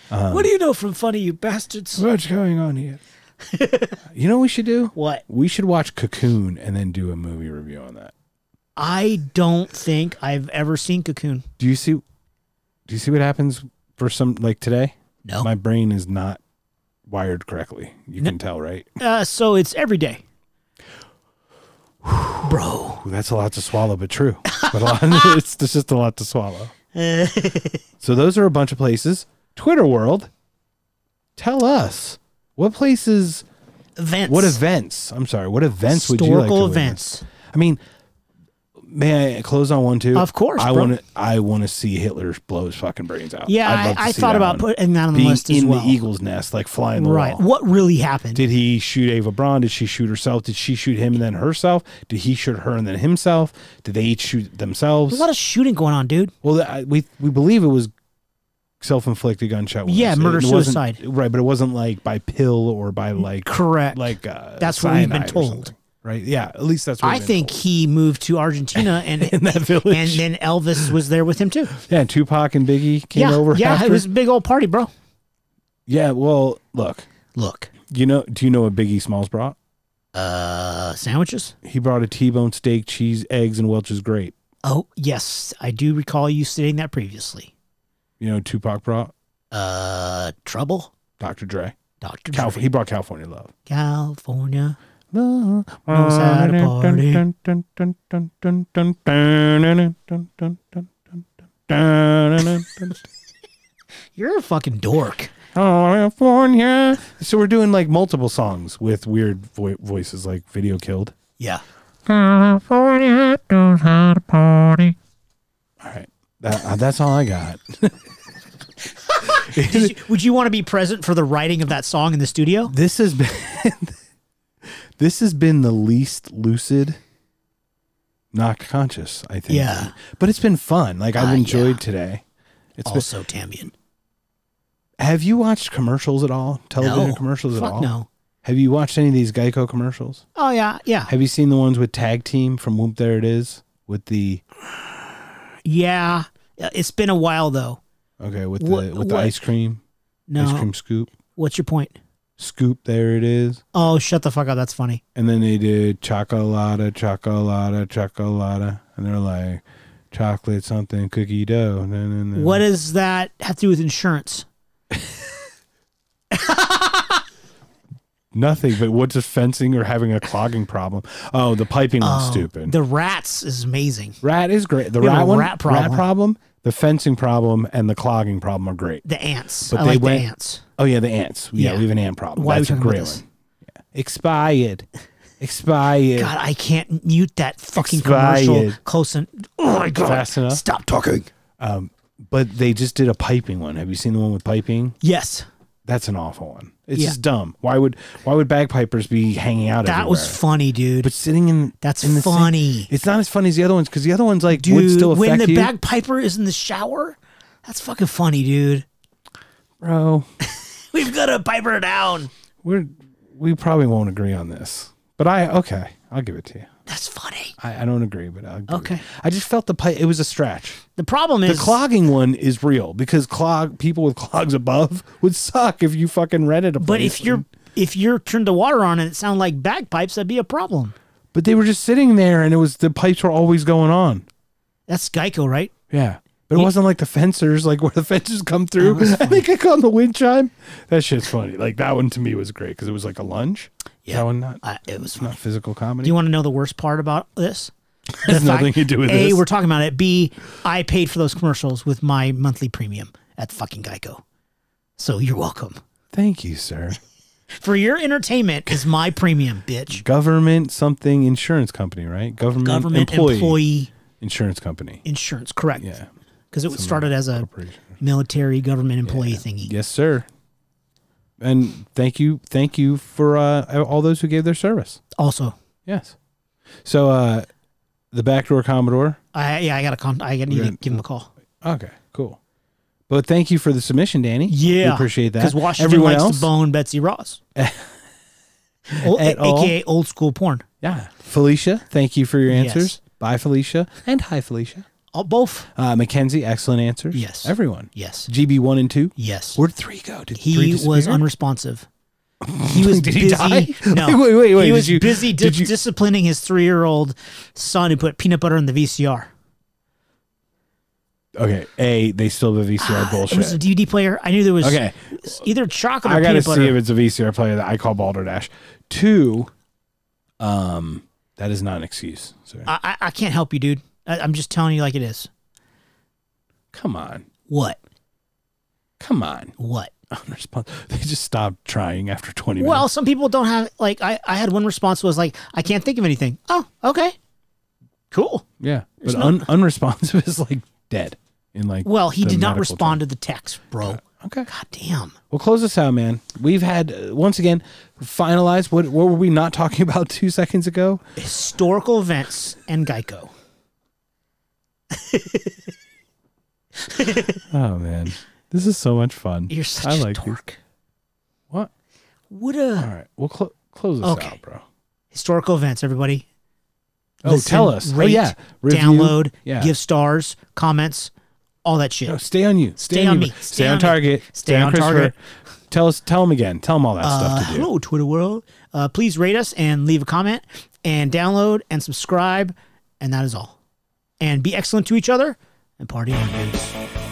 what do you know from Funny, you bastards? What's going on here? you know what we should do? What? We should watch Cocoon and then do a movie review on that. I don't think I've ever seen Cocoon. Do you see? Do you see what happens for some like today? No. My brain is not wired correctly. You can tell, right? Uh, so it's every day. Bro. That's a lot to swallow, but true. But a lot, it's, it's just a lot to swallow. so those are a bunch of places. Twitter world, tell us what places, Events. what events? I'm sorry, what events would you like to Historical witness? events. I mean, may I close on one too? Of course, I want to. I want to see Hitler blow his fucking brains out. Yeah, I'd love to I, I thought about one. putting that on the being list as in well. the eagle's nest, like flying the right. wall. What really happened? Did he shoot Ava Braun? Did she shoot herself? Did she shoot him and then herself? Did he shoot her and then himself? Did they each shoot themselves? There's a lot of shooting going on, dude. Well, I- we we believe it was self-inflicted gunshot wounds. Yeah, murder, wasn't- suicide. Right, but it wasn't like by pill or by like Correct. like uh, That's what we've been told. Right? Yeah, at least that's what I think told. he moved to Argentina and in that village. and then Elvis was there with him too. yeah, Tupac and Biggie came yeah, over. yeah, after. it was a big old party, bro. Yeah, well, look, Look, you know, do you know what Biggie Smalls brought? uh, sandwiches. He brought a T-bone steak, cheese, eggs, and Welch's grape. Oh yes, I do recall you stating that previously. You know, Tupac brought Uh, trouble, Dr. Dre. Calif- Dre. he brought California Love. California. Knows how to party. You're a fucking dork. California. So we're doing like multiple songs with weird vo- voices, like Video Killed. Yeah. California knows how to party. All right, that, uh, that's all I got. Did you- would you want to be present for the writing of that song in the studio? this has been this has been the least lucid knocked conscious i think Yeah. but it's been fun like i've Ah, enjoyed yeah. today it's been, Also, Tambian. have you watched commercials at all television No. commercials at Fuck all no. have you watched any of these geico commercials Oh yeah, yeah, have you seen the ones with tag team from whoop there it is with the yeah. Uh, It's been a while though. okay with What- the with the what- ice cream No. ice cream scoop What's your point? Scoop there it is Oh, shut the fuck up. That's funny. And then they did chocolata, chocolata, chocolata, and they're like chocolate something cookie dough. And then, and then What does that have to do with insurance? nothing? But what's a fencing or having a clogging problem? Oh, the piping one's Oh, stupid. The rats is amazing. rat is great. The We have rat a one, rat problem. problem, the fencing problem, and the clogging problem are great. The ants. But I they like went- the ants. Oh yeah, the ants. Yeah, Yeah. we have an ant problem. Why That's a great one. Yeah. Expired. Expired. God, I can't mute that fucking commercial Expired. close and oh my god. Fast enough? Stop talking. Um, But they just did a piping one. Have you seen the one with piping? Yes. That's an awful one. It's Yeah. just dumb. Why would why would bagpipers be hanging out That was funny, dude. But sitting in That's in the same- funny. it's not as funny as the other ones because the other ones like would dude, still affect when the you, bagpiper is in the shower, that's fucking funny, dude. bro. We've got to piper down. We're we probably won't agree on this, but I okay. I'll give it to you. That's funny. I, I don't agree, but I'll give Okay. I just felt the pipe. It was a stretch. The problem is The clogging one is real because clog people with clogs above would suck if you fucking rented a place. But if you're if you're turned the water on and it sounded like bagpipes, that'd be a problem. but they were just sitting there and it was the pipes were always going on. That's Geico, right? Yeah. But it wasn't like the fencers, like where the fences come through I think kick on the wind chime. That shit's funny. Like that one to me was great because it was like a lunge. Yeah. That one not, Uh, it was funny. not physical comedy. Do you want to know the worst part about this? Has The fact- nothing to do with A, this. we're talking about it. B, I paid for those commercials with my monthly premium at fucking Geico. So you're welcome. Thank you, sir. For your entertainment is my premium, bitch. Government something insurance company, right? Government, Government employee, employee insurance company. insurance, correct? Yeah. Because it was started as a Corporation. military government employee thingy. Yes, sir. And thank you, thank you for uh, all those who gave their service. Also, Yes. So uh, the backdoor Commodore. I yeah, I got to con- I need to give him a call. Okay, cool. But thank you for the submission, Danny. Yeah, we appreciate that. because Washington Everyone likes else, to bone Betsy Ross, O- At all? aka old school porn. yeah. Felicia, thank you for your Yes. answers. Bye, Felicia, and hi, Felicia. Oh, both. Uh, Mackenzie, excellent answers. Yes. everyone. Yes, GB one and two. yes. Where'd three go? Did three He was disappear? unresponsive. He was Did busy. he die? No, Wait, wait, wait, He did was you- busy di- did you- disciplining his three-year-old son who put peanut butter in the VCR. Okay, a they still have a VCR It bullshit. was a DVD player. I knew there was Okay, either chocolate or I gotta peanut see if it's a VCR player that I call Balderdash. Two, um, that is not an excuse. Sorry. I, I, I can't help you, dude. I, I'm just telling you like it is. Come on, What? come on. What? Unresponsive. They just stopped trying after twenty minutes. Well, some people don't have like I, I had one response was like I can't think of anything. Oh, okay, cool. yeah, but no- un- unresponsive is like dead in like. Well, he did not respond to the text, bro. term. Okay, God damn. we'll close this out, man. We've had uh, once again finalized. What what were we not talking about two seconds ago? Historical events and Geico. Oh man, this is so much fun. You're such I a like these. dork. What? What All a right, we'll cl- close this Okay. out, bro. historical events, everybody. Oh, Listen, tell us. rate, oh yeah, Review. download, Yeah. give stars, comments, all that shit. No, stay on you. Stay, Stay on you. me. Stay, Stay on, on target. Stay on Christopher. target. Tell us. Tell them again. Tell them all that Uh, stuff to do. hello, Twitter world. Uh, please rate us and leave a comment and download and subscribe. And that is all. And be excellent to each other and party on, dudes.